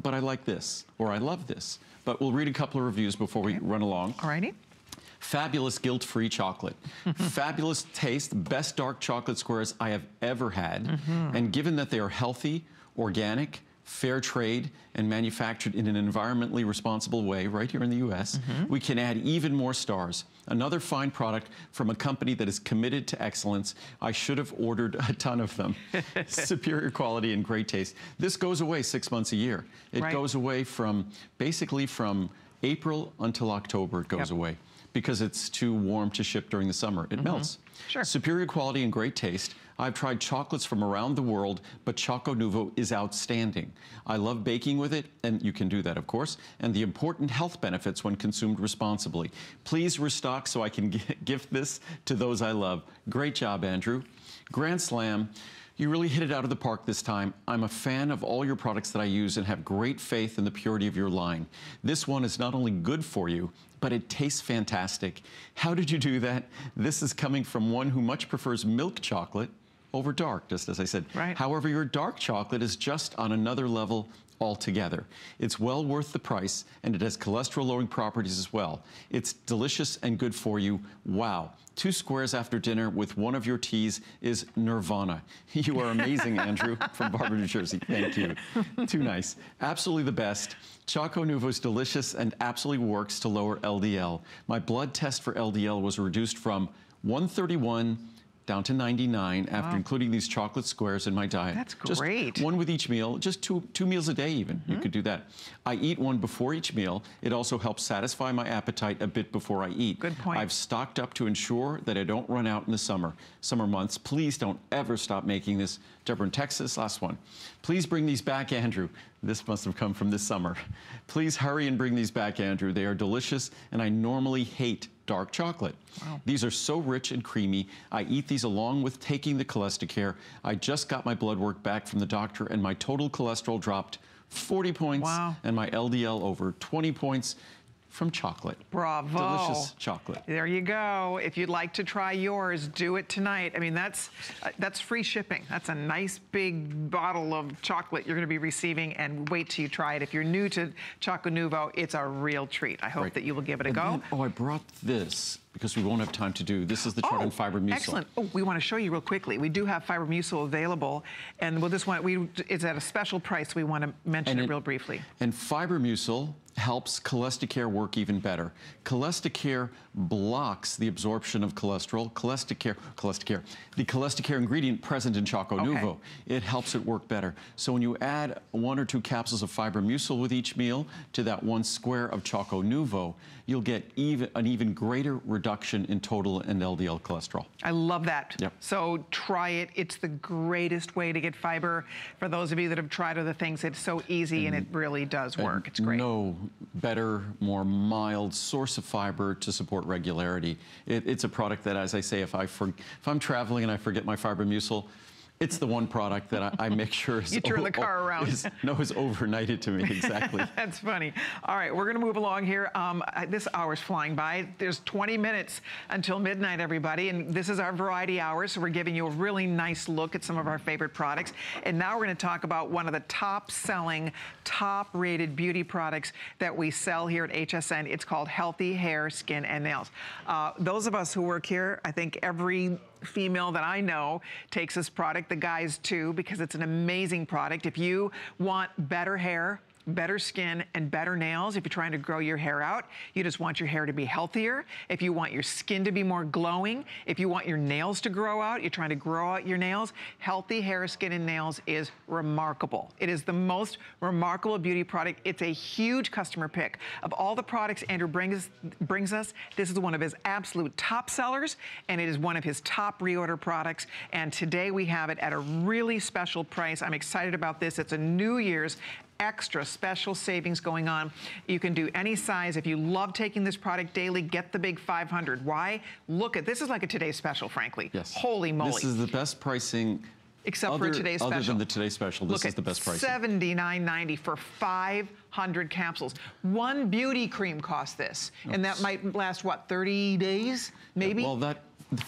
but I like this, or I love this. But we'll read a couple of reviews before we run along. All righty. Fabulous guilt-free chocolate. Fabulous taste, best dark chocolate squares I have ever had. Mm-hmm. And given that they are healthy, organic, fair trade, and manufactured in an environmentally responsible way right here in the U.S., mm-hmm. we can add even more stars. Another fine product from a company that is committed to excellence. I should have ordered a ton of them. Superior quality and great taste. This goes away six months a year. It Right. goes away from basically from April until October. It goes Yep. away because it's too warm to ship during the summer. It mm-hmm. melts. Sure. Superior quality and great taste. I've tried chocolates from around the world, but Choco Nuvo is outstanding. I love baking with it, and you can do that, of course, and the important health benefits when consumed responsibly. Please restock so I can gi- gift this to those I love. Great job, Andrew. Grand Slam. You really hit it out of the park this time. I'm a fan of all your products that I use and have great faith in the purity of your line. This one is not only good for you, but it tastes fantastic. How did you do that? This is coming from one who much prefers milk chocolate over dark, just as I said. Right. However, your dark chocolate is just on another level altogether. It's well worth the price, and it has cholesterol-lowering properties as well. It's delicious and good for you. Wow. Two squares after dinner with one of your teas is nirvana. You are amazing, Andrew, from Barber, New Jersey. Thank you. Too nice. Absolutely the best. Choco Nuvo is delicious and absolutely works to lower LDL. My blood test for LDL was reduced from 131 down to 99 after including these chocolate squares in my diet. That's great. Mm-hmm. one with each meal, just two, two meals a day even. You could do that. I eat one before each meal. It also helps satisfy my appetite a bit before I eat. Good point. I've stocked up to ensure that I don't run out in the summer, summer months. Please don't ever stop making this. Deborah in Texas, last one. Please bring these back, Andrew. This must have come from this summer. Please hurry and bring these back, Andrew. They are delicious, and I normally hate dark chocolate. These are so rich and creamy. I eat these along with taking the Cholestericare. I just got my blood work back from the doctor, and my total cholesterol dropped 40 points, Wow. and my LDL over 20 points from chocolate. Bravo. Delicious chocolate. There you go. If you'd like to try yours, do it tonight. I mean, that's uh, that's free shipping. That's a nice big bottle of chocolate you're going to be receiving, and wait till you try it. If you're new to Choco Nuvo, it's a real treat. I hope Right. that you will give it a And go. then- oh, I brought this because we won't have time to do. This is the chart on fiber mucil. Excellent. Oh, we want to show you real quickly. We do have fiber mucil available, and we'll just want we it's at a special price. We want to mention it, it- real briefly. And Fibermucil helps Cholestericare work even better. Cholestericare blocks the absorption of cholesterol. Cholesticare, Cholestericare, the cholesticare ingredient present in Choco Okay. Nuvo, it helps it work better. So when you add one or two capsules of Fibermucil with each meal to that one square of Choco Nuvo, you'll get even an even greater reduction in total and LDL cholesterol. I love that. Yep. So try it. It's the greatest way to get fiber. For those of you that have tried other things, it's so easy and, it really does work. It's great. No better, more mild source of fiber to support regularity. It, it's a product that, as I say, if I for, if I'm traveling and I forget my fiber mucil, It's the one product that I, I make sure is You turn the car around. Is, no, is overnighted to me exactly. That's funny. All right, we're going to move along here. Um, this hour's flying by. There's 20 minutes until midnight, everybody, and this is our variety hour, so we're giving you a really nice look at some of our favorite products. And now we're going to talk about one of the top-selling, top-rated beauty products that we sell here at HSN. It's called Healthy Hair, Skin, and Nails. Uh, those of us who work here, I think every female that I know takes this product, the guys too, because it's an amazing product. If you want better hair, better skin and better nails if you're trying to grow your hair out. You just want your hair to be healthier. If you want your skin to be more glowing, if you want your nails to grow out, you're trying to grow out your nails, healthy hair, skin, and nails is remarkable. It is the most remarkable beauty product. It's a huge customer pick. Of all the products Andrew brings, brings us, this is one of his absolute top sellers, and it is one of his top reorder products. And today we have it at a really special price. I'm excited about this. It's a New Year's extra special savings going on. You can do any size. If you love taking this product daily, get the big 500. Why? Look at, this is like a today's special, frankly. Yes. Holy moly. This is the best pricing Except other, for today's special. Other than the today's special, this Look is the best price. $79.90 for 500 capsules. One beauty cream costs this, and that might last, what, 30 days, maybe? Well, that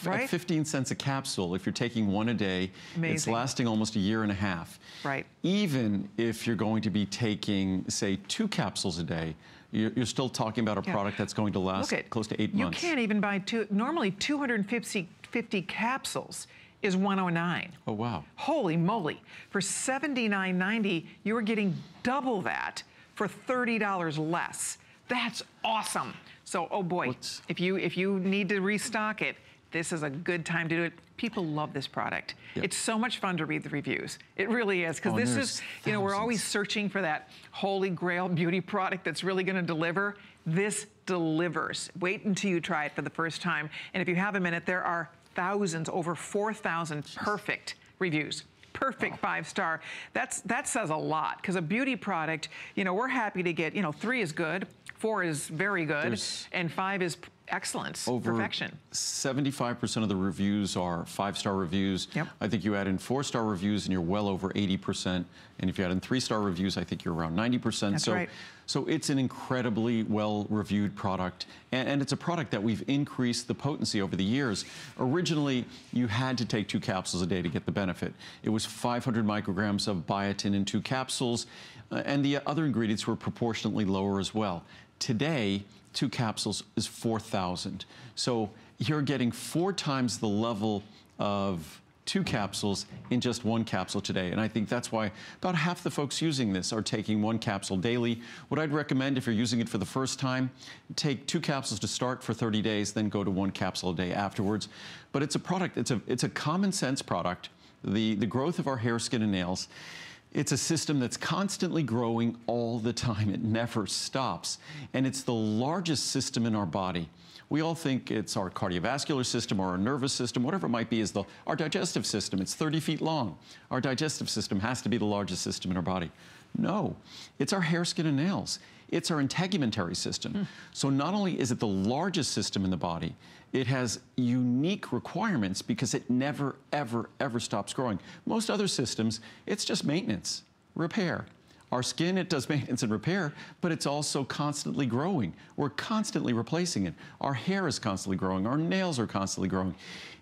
Right? at 15 cents a capsule, if you're taking one a day, it's lasting almost a year and a half. Right. Even if you're going to be taking, say, two capsules a day, you're, you're still talking about a Yeah. product that's going to last at, close to eight you months. You can't even buy two, normally 250 50 capsules is 109. Oh, wow. Holy moly. For $79.90, you are getting double that for $30 less. That's awesome. So, oh boy, What's- if you if you need to restock it, this is a good time to do it. People love this product. Yep. It's so much fun to read the reviews. It really is because Oh, this is, you know, we're always searching for that holy grail beauty product that's really going to deliver. This delivers. Wait until you try it for the first time. And if you have a minute, there are thousands, over 4,000 perfect reviews. Perfect five star. That's that says a lot because a beauty product, you know, we're happy to get, you know, three is good, four is very good, There's- and five is excellence, Over perfection. 75% of the reviews are five-star reviews. Yep. I think you add in four-star reviews and you're well over 80%. And if you add in three-star reviews, I think you're around 90%. That's so, right. so it's an incredibly well-reviewed product. And, and it's a product that we've increased the potency over the years. Originally, you had to take two capsules a day to get the benefit. It was 500 micrograms of biotin in two capsules. uh, and the other ingredients were proportionately lower as well. Today, two capsules is 4,000. So you're getting four times the level of two capsules in just one capsule today. And I think that's why about half the folks using this are taking one capsule daily. What I'd recommend if you're using it for the first time, take two capsules to start for 30 days, then go to one capsule a day afterwards. But it's a product, it's a, it's a common sense product. The, the growth of our hair, skin, and nails it's a system that's constantly growing all the time. It never stops. And it's the largest system in our body. We all think it's our cardiovascular system or our nervous system, whatever it might be, is the, our digestive system. It's 30 feet long. Our digestive system has to be the largest system in our body. No, it's our hair, skin, and nails. It's our integumentary system. Hmm. So not only is it the largest system in the body, it has unique requirements because it never, ever, ever stops growing. Most other systems, it's just maintenance, repair. Our skin, it does maintenance and repair, but it's also constantly growing. We're constantly replacing it. Our hair is constantly growing. Our nails are constantly growing.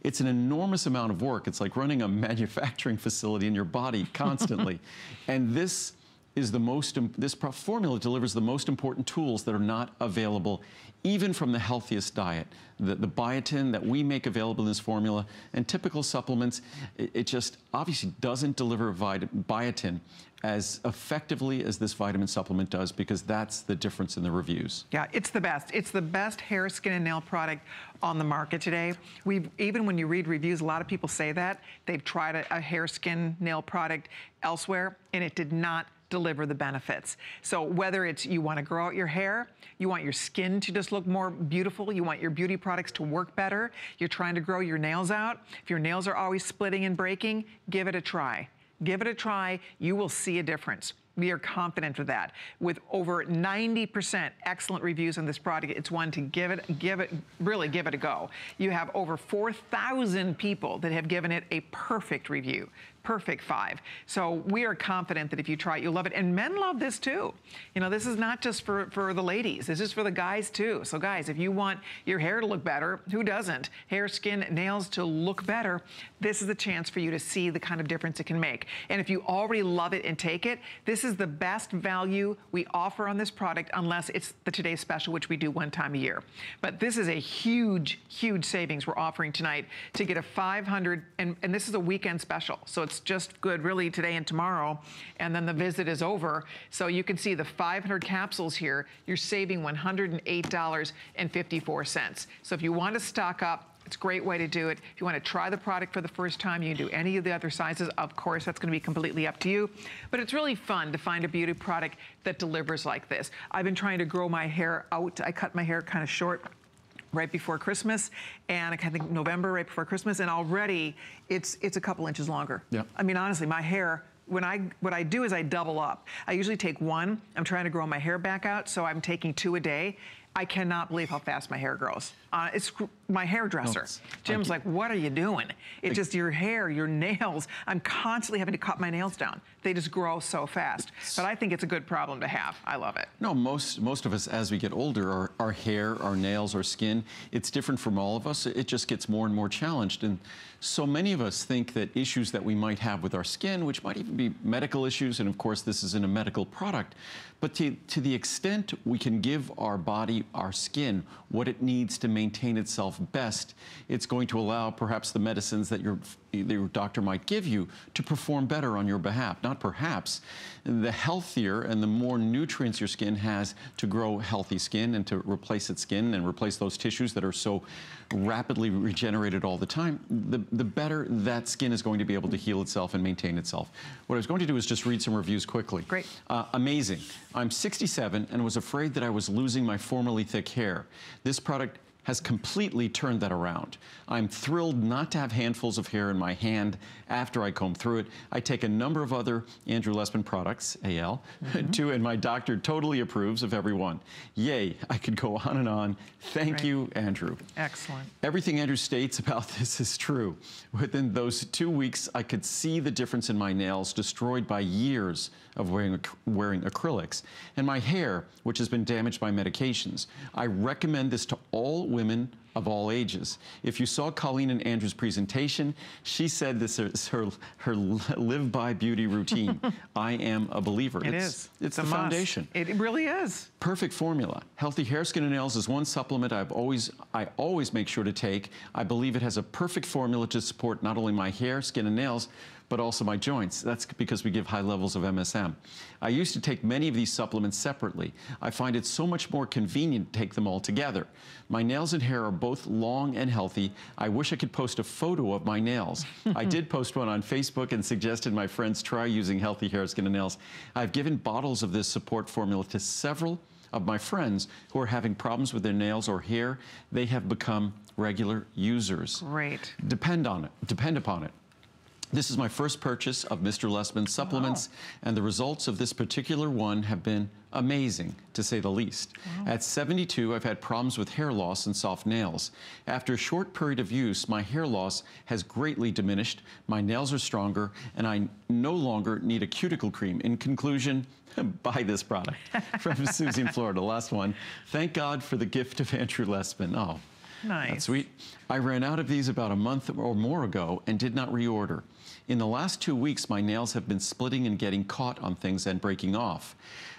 It's an enormous amount of work. It's like running a manufacturing facility in your body constantly. and this is the most, this formula delivers the most important tools that are not available even from the healthiest diet. The, the biotin that we make available in this formula and typical supplements, it, it just obviously doesn't deliver biotin as effectively as this vitamin supplement does because that's the difference in the reviews. Yeah, it's the best. It's the best hair, skin, and nail product on the market today. We've even when you read reviews, a lot of people say that they've tried a, a hair, skin, nail product elsewhere, and it did not deliver the benefits. So whether it's you want to grow out your hair, you want your skin to just look more beautiful, you want your beauty products to work better, you're trying to grow your nails out, if your nails are always splitting and breaking, give it a try. Give it a try, you will see a difference. We are confident of that. With over 90% excellent reviews on this product, it's one to give it, give it, really give it a go. You have over 4,000 people that have given it a perfect review perfect five. So we are confident that if you try it, you'll love it. And men love this too. You know, this is not just for, for the ladies. This is for the guys too. So guys, if you want your hair to look better, who doesn't? Hair, skin, nails to look better, this is the chance for you to see the kind of difference it can make. And if you already love it and take it, this is the best value we offer on this product unless it's the Today Special, which we do one time a year. But this is a huge, huge savings we're offering tonight to get a 500, and, and this is a weekend special. So it's just good really today and tomorrow, and then the visit is over. So you can see the 500 capsules here, you're saving $108.54. So if you want to stock up, it's a great way to do it. If you want to try the product for the first time, you can do any of the other sizes. Of course, that's going to be completely up to you. But it's really fun to find a beauty product that delivers like this. I've been trying to grow my hair out. I cut my hair kind of short right before Christmas, and I think November right before Christmas, and already it's it's a couple inches longer. Yeah. I mean, honestly, my hair. When I what I do is I double up. I usually take one. I'm trying to grow my hair back out, so I'm taking two a day. I cannot believe how fast my hair grows. Uh, it's my hairdresser. No, Jim's like, what are you doing? It's just your hair, your nails. I'm constantly having to cut my nails down. They just grow so fast. But I think it's a good problem to have. I love it. No, most most of us, as we get older, our, our hair, our nails, our skin, it's different from all of us. It just gets more and more challenged. And so many of us think that issues that we might have with our skin, which might even be medical issues, and of course this isn't a medical product, but to, to the extent we can give our body, our skin, what it needs to maintain itself best, it's going to allow perhaps the medicines that your, your doctor might give you to perform better on your behalf. Not perhaps. The healthier and the more nutrients your skin has to grow healthy skin and to replace its skin and replace those tissues that are so rapidly regenerated all the time, the, the better that skin is going to be able to heal itself and maintain itself. What I was going to do is just read some reviews quickly. Great. Uh, amazing. I'm 67 and was afraid that I was losing my formerly thick hair. This product has completely turned that around. I'm thrilled not to have handfuls of hair in my hand after I comb through it. I take a number of other Andrew Lessman products, AL, mm -hmm. too, and my doctor totally approves of every one. Yay, I could go on and on. Thank right. you, Andrew. Excellent. Everything Andrew states about this is true. Within those two weeks, I could see the difference in my nails destroyed by years of wearing, wearing acrylics, and my hair, which has been damaged by medications. I recommend this to all women of all ages. If you saw Colleen and Andrew's presentation, she said this is her, her live by beauty routine. I am a believer. It it's, is. It's, it's the must. foundation. It really is. Perfect formula. Healthy hair, skin, and nails is one supplement I've always, I always make sure to take. I believe it has a perfect formula to support not only my hair, skin, and nails, but also my joints. That's because we give high levels of MSM. I used to take many of these supplements separately. I find it so much more convenient to take them all together. My nails and hair are both long and healthy. I wish I could post a photo of my nails. I did post one on Facebook and suggested my friends try using healthy hair, skin, and nails. I've given bottles of this support formula to several of my friends who are having problems with their nails or hair. They have become regular users. Great. Depend on it. Depend upon it. This is my first purchase of Mr. Lessman's supplements, wow. and the results of this particular one have been amazing, to say the least. Wow. At 72, I've had problems with hair loss and soft nails. After a short period of use, my hair loss has greatly diminished, my nails are stronger, and I no longer need a cuticle cream. In conclusion, buy this product. From Susie in Florida, last one. Thank God for the gift of Andrew Lessman. Oh, Nice. That's sweet. I ran out of these about a month or more ago and did not reorder. In the last two weeks, my nails have been splitting and getting caught on things and breaking off.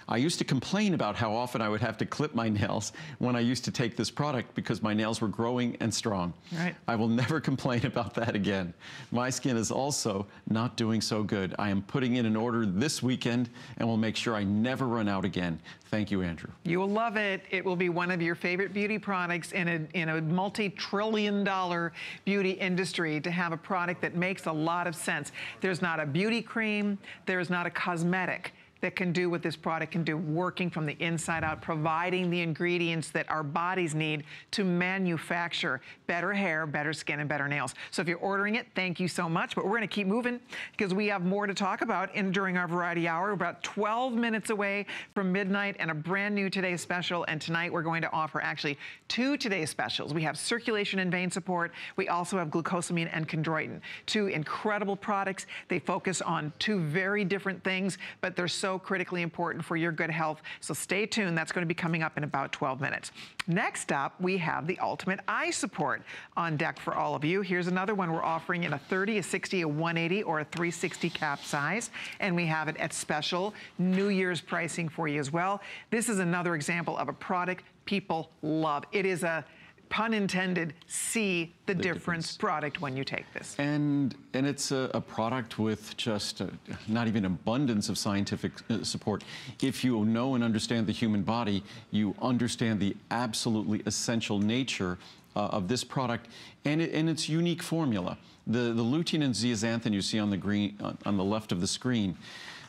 I used to complain about how often I would have to clip my nails when I used to take this product because my nails were growing and strong. Right. I will never complain about that again. My skin is also not doing so good. I am putting in an order this weekend and will make sure I never run out again. Thank you, Andrew. You will love it. It will be one of your favorite beauty products in a, in a multi-trillion dollar beauty industry to have a product that makes a lot of sense. There's not a beauty cream. There's not a cosmetic that can do what this product can do, working from the inside out, providing the ingredients that our bodies need to manufacture better hair, better skin, and better nails. So if you're ordering it, thank you so much. But we're gonna keep moving because we have more to talk about in during our variety hour. We're about 12 minutes away from midnight and a brand new Today Special. And tonight we're going to offer actually two Today Specials. We have circulation and vein support. We also have glucosamine and chondroitin. Two incredible products. They focus on two very different things, but they're so critically important for your good health. So stay tuned. That's going to be coming up in about 12 minutes. Next up, we have the Ultimate Eye Support on deck for all of you. Here's another one we're offering in a 30, a 60, a 180, or a 360 cap size. And we have it at special New Year's pricing for you as well. This is another example of a product people love. It is a pun intended, see the, the difference, difference, product when you take this. And and it's a, a product with just a, not even abundance of scientific uh, support. If you know and understand the human body, you understand the absolutely essential nature uh, of this product and, it, and its unique formula. The, the lutein and zeaxanthin you see on the green on the left of the screen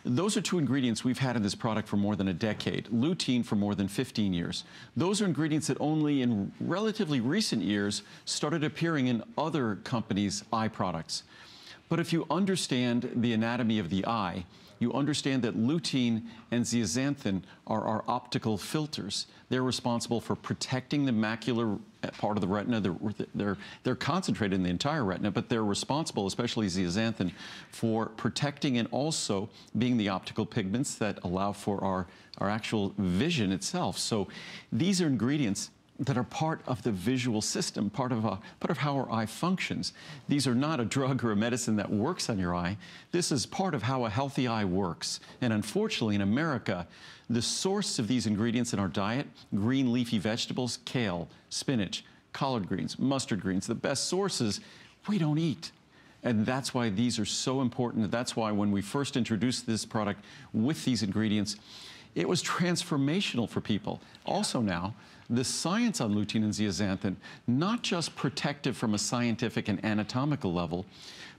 those are two ingredients we've had in this product for more than a decade. Lutein for more than 15 years. Those are ingredients that only in relatively recent years started appearing in other companies' eye products. But if you understand the anatomy of the eye, you understand that lutein and zeaxanthin are our optical filters. They're responsible for protecting the macular part of the retina. They're, they're, they're concentrated in the entire retina, but they're responsible, especially zeaxanthin, for protecting and also being the optical pigments that allow for our, our actual vision itself. So these are ingredients that are part of the visual system, part of, a, part of how our eye functions. These are not a drug or a medicine that works on your eye. This is part of how a healthy eye works. And unfortunately, in America, the source of these ingredients in our diet, green leafy vegetables, kale, spinach, collard greens, mustard greens, the best sources, we don't eat. And that's why these are so important. That's why when we first introduced this product with these ingredients, it was transformational for people. Also now, the science on lutein and zeaxanthin, not just protective from a scientific and anatomical level,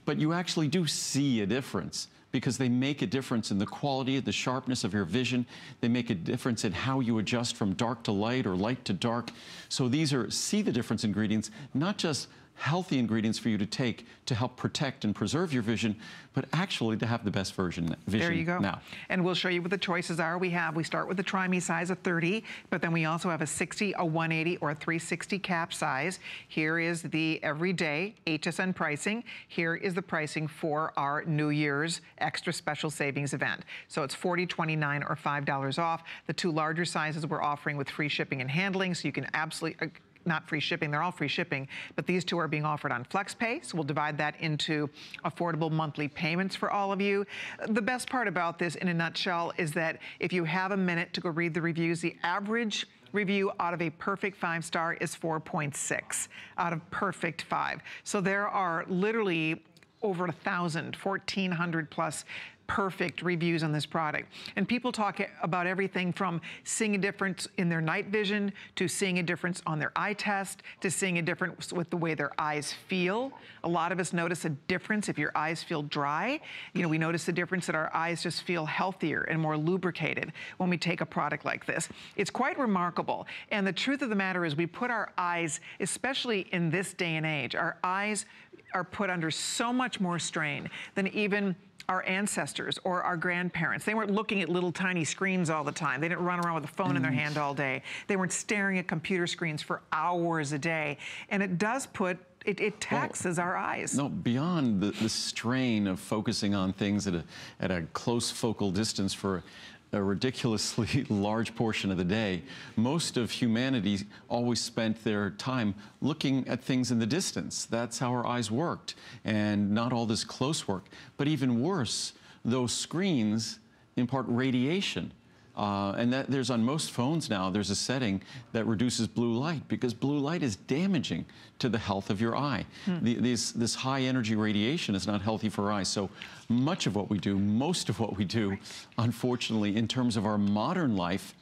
but you actually do see a difference because they make a difference in the quality, of the sharpness of your vision. They make a difference in how you adjust from dark to light or light to dark. So these are see the difference ingredients, not just healthy ingredients for you to take to help protect and preserve your vision, but actually to have the best version vision There you go. now. And we'll show you what the choices are. We have, we start with the Try Me size of 30, but then we also have a 60, a 180, or a 360 cap size. Here is the everyday HSN pricing. Here is the pricing for our New Year's extra special savings event. So it's 40, 29, or $5 off. The two larger sizes we're offering with free shipping and handling, so you can absolutely uh, not free shipping, they're all free shipping, but these two are being offered on FlexPay, so we'll divide that into affordable monthly payments for all of you. The best part about this in a nutshell is that if you have a minute to go read the reviews, the average review out of a perfect five star is 4.6 out of perfect five. So there are literally over a thousand, 1,400 plus perfect reviews on this product. And people talk about everything from seeing a difference in their night vision to seeing a difference on their eye test to seeing a difference with the way their eyes feel. A lot of us notice a difference if your eyes feel dry. You know, we notice the difference that our eyes just feel healthier and more lubricated when we take a product like this. It's quite remarkable. And the truth of the matter is we put our eyes, especially in this day and age, our eyes are put under so much more strain than even our ancestors or our grandparents. They weren't looking at little tiny screens all the time. They didn't run around with a phone mm. in their mm. hand all day. They weren't staring at computer screens for hours a day. And it does put it, it, taxes well, our eyes. No, beyond the, the, strain of focusing on things at a, at a close focal distance for a ridiculously large portion of the day, most of humanity always spent their time looking at things in the distance. That's how our eyes worked, and not all this close work. But even worse, those screens impart radiation. Uh, and that, there's on most phones now, there's a setting that reduces blue light because blue light is damaging to the health of your eye. Hmm. The, these, this high energy radiation is not healthy for eyes. So much of what we do, most of what we do, unfortunately, in terms of our modern life,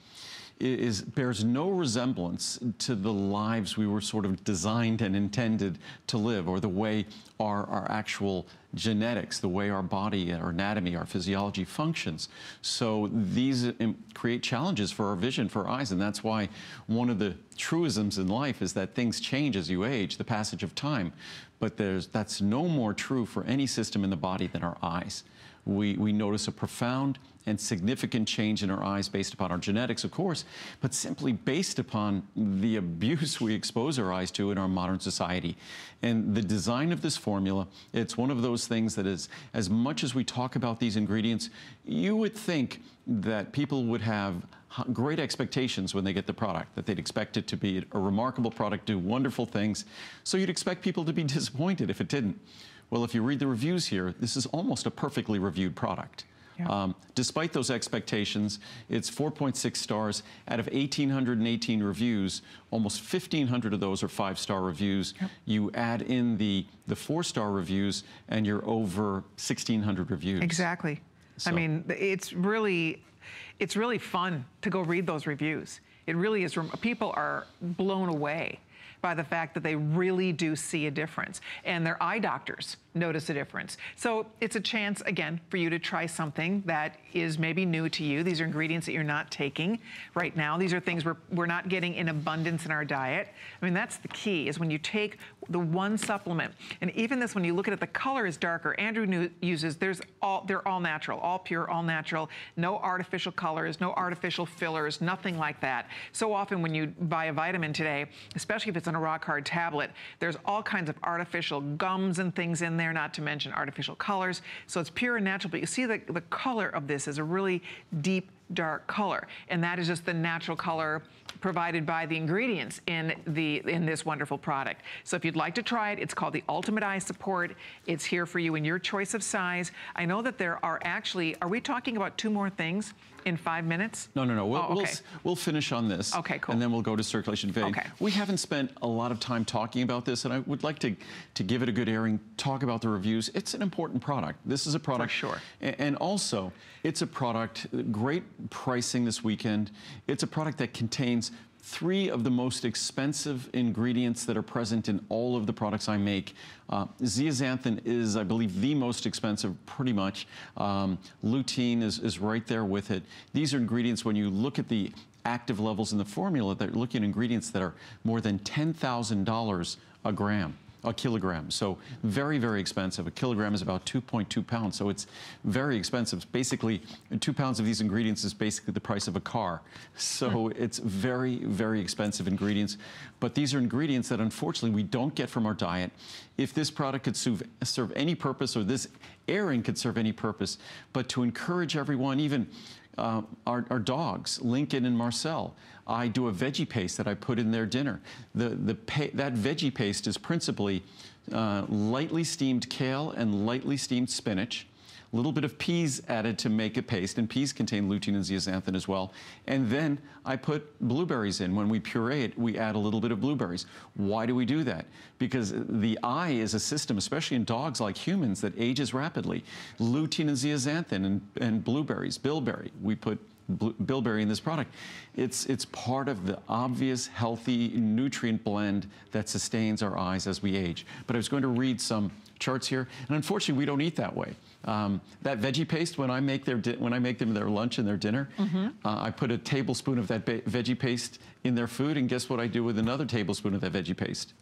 is bears no resemblance to the lives we were sort of designed and intended to live or the way our, our actual genetics, the way our body, our anatomy, our physiology functions. So these um, create challenges for our vision, for our eyes, and that's why one of the truisms in life is that things change as you age, the passage of time. But there's, that's no more true for any system in the body than our eyes. We, we notice a profound and significant change in our eyes based upon our genetics, of course, but simply based upon the abuse we expose our eyes to in our modern society. And the design of this formula, it's one of those things that is, as much as we talk about these ingredients, you would think that people would have great expectations when they get the product, that they'd expect it to be a remarkable product, do wonderful things. So you'd expect people to be disappointed if it didn't. Well, if you read the reviews here, this is almost a perfectly reviewed product. Yeah. Um, despite those expectations, it's 4.6 stars. Out of 1,818 reviews, almost 1,500 of those are five-star reviews. Yep. You add in the, the four-star reviews, and you're over 1,600 reviews. Exactly. So. I mean, it's really, it's really fun to go read those reviews. It really is. People are blown away by the fact that they really do see a difference. And their eye doctors notice a difference. So it's a chance, again, for you to try something that is maybe new to you. These are ingredients that you're not taking right now. These are things we're, we're not getting in abundance in our diet. I mean, that's the key, is when you take the one supplement, and even this, when you look at it, the color is darker. Andrew uses, there's all, they're all natural, all pure, all natural, no artificial colors, no artificial fillers, nothing like that. So often when you buy a vitamin today, especially if it's on a rock hard tablet, there's all kinds of artificial gums and things in there there, not to mention artificial colors. So it's pure and natural, but you see the, the color of this is a really deep, dark color. And that is just the natural color provided by the ingredients in the in this wonderful product. So if you'd like to try it, it's called the Ultimate Eye Support. It's here for you in your choice of size. I know that there are actually, are we talking about two more things? In five minutes? No, no, no. We'll, oh, okay. we'll, we'll, finish on this. Okay, cool. And then we'll go to circulation vein. Okay. We haven't spent a lot of time talking about this, and I would like to, to give it a good airing, talk about the reviews. It's an important product. This is a product. For sure. And also, it's a product, great pricing this weekend. It's a product that contains three of the most expensive ingredients that are present in all of the products I make. Uh, zeaxanthin is, I believe, the most expensive, pretty much. Um, lutein is, is right there with it. These are ingredients, when you look at the active levels in the formula, they're looking at ingredients that are more than $10,000 a gram a kilogram. So very, very expensive. A kilogram is about 2.2 pounds. So it's very expensive. Basically, two pounds of these ingredients is basically the price of a car. So hmm. it's very, very expensive ingredients. But these are ingredients that unfortunately we don't get from our diet. If this product could serve, serve any purpose or this airing could serve any purpose, but to encourage everyone, even uh, our, our, dogs, Lincoln and Marcel. I do a veggie paste that I put in their dinner. The, the that veggie paste is principally uh, lightly steamed kale and lightly steamed spinach, a little bit of peas added to make a paste, and peas contain lutein and zeaxanthin as well. And then I put blueberries in. When we puree it, we add a little bit of blueberries. Why do we do that? Because the eye is a system, especially in dogs like humans, that ages rapidly. Lutein and zeaxanthin and, and blueberries, bilberry, we put bilberry in this product. It's, it's part of the obvious healthy nutrient blend that sustains our eyes as we age. But I was going to read some charts here, and unfortunately we don't eat that way. Um, that veggie paste, when I make their when I make them their lunch and their dinner, mm -hmm. uh, I put a tablespoon of that veggie paste in their food, and guess what I do with another tablespoon of that veggie paste?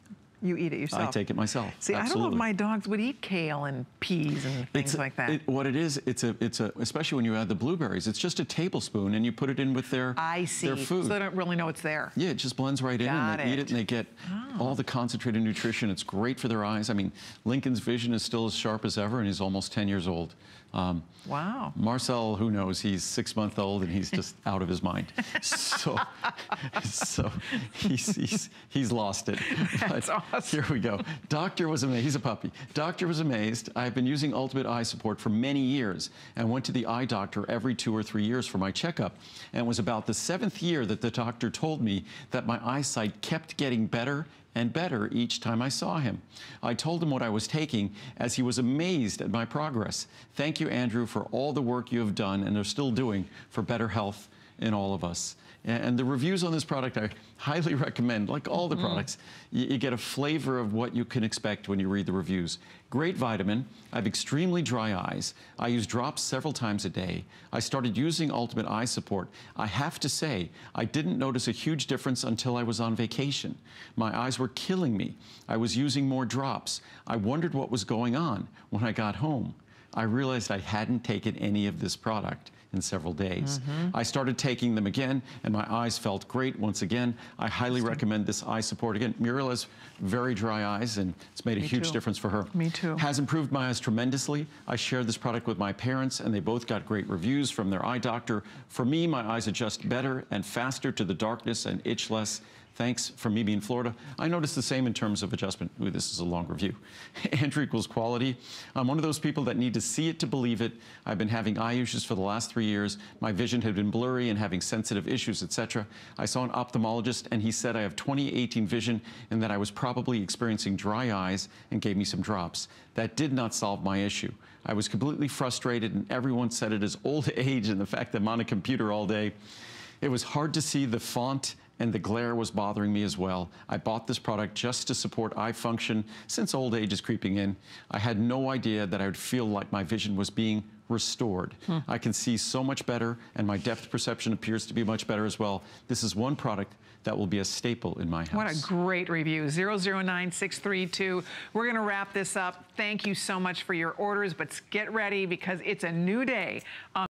You eat it yourself. I take it myself. See, Absolutely. I don't know if my dogs would eat kale and peas and things it's, like that. It, what it is, it's a, it's a, especially when you add the blueberries, it's just a tablespoon and you put it in with their, I see. their food. So they don't really know it's there. Yeah, it just blends right Got in and they it. eat it and they get oh. all the concentrated nutrition. It's great for their eyes. I mean, Lincoln's vision is still as sharp as ever and he's almost 10 years old. Um, wow. Marcel, who knows? He's six months old and he's just out of his mind. So, so he's, he's, he's lost it. That's but awesome. Here we go. Doctor was amazed. He's a puppy. Doctor was amazed. I've been using Ultimate Eye Support for many years and went to the eye doctor every two or three years for my checkup. And it was about the seventh year that the doctor told me that my eyesight kept getting better and better each time I saw him. I told him what I was taking as he was amazed at my progress. Thank you, Andrew, for all the work you have done and are still doing for better health in all of us. And the reviews on this product I highly recommend. Like all the mm. products, you, you, get a flavor of what you can expect when you read the reviews. Great vitamin. I have extremely dry eyes. I use drops several times a day. I started using Ultimate Eye Support. I have to say, I didn't notice a huge difference until I was on vacation. My eyes were killing me. I was using more drops. I wondered what was going on when I got home. I realized I hadn't taken any of this product in several days. Mm -hmm. I started taking them again, and my eyes felt great once again. I highly recommend this eye support. Again, Muriel has very dry eyes, and it's made a Me huge too. difference for her. Me too. Has improved my eyes tremendously. I shared this product with my parents, and they both got great reviews from their eye doctor. For me, my eyes adjust better and faster to the darkness and itch less Thanks for me being Florida. I noticed the same in terms of adjustment. Ooh, this is a long review. Andrew equals quality. I'm one of those people that need to see it to believe it. I've been having eye issues for the last three years. My vision had been blurry and having sensitive issues, etc. I saw an ophthalmologist and he said I have 20/18 vision and that I was probably experiencing dry eyes and gave me some drops. That did not solve my issue. I was completely frustrated and everyone said it is old age and the fact that I'm on a computer all day. It was hard to see the font and the glare was bothering me as well. I bought this product just to support eye function since old age is creeping in. I had no idea that I would feel like my vision was being restored. Hmm. I can see so much better and my depth perception appears to be much better as well. This is one product that will be a staple in my house. What a great review, 009632. We're gonna wrap this up. Thank you so much for your orders, but get ready because it's a new day. Um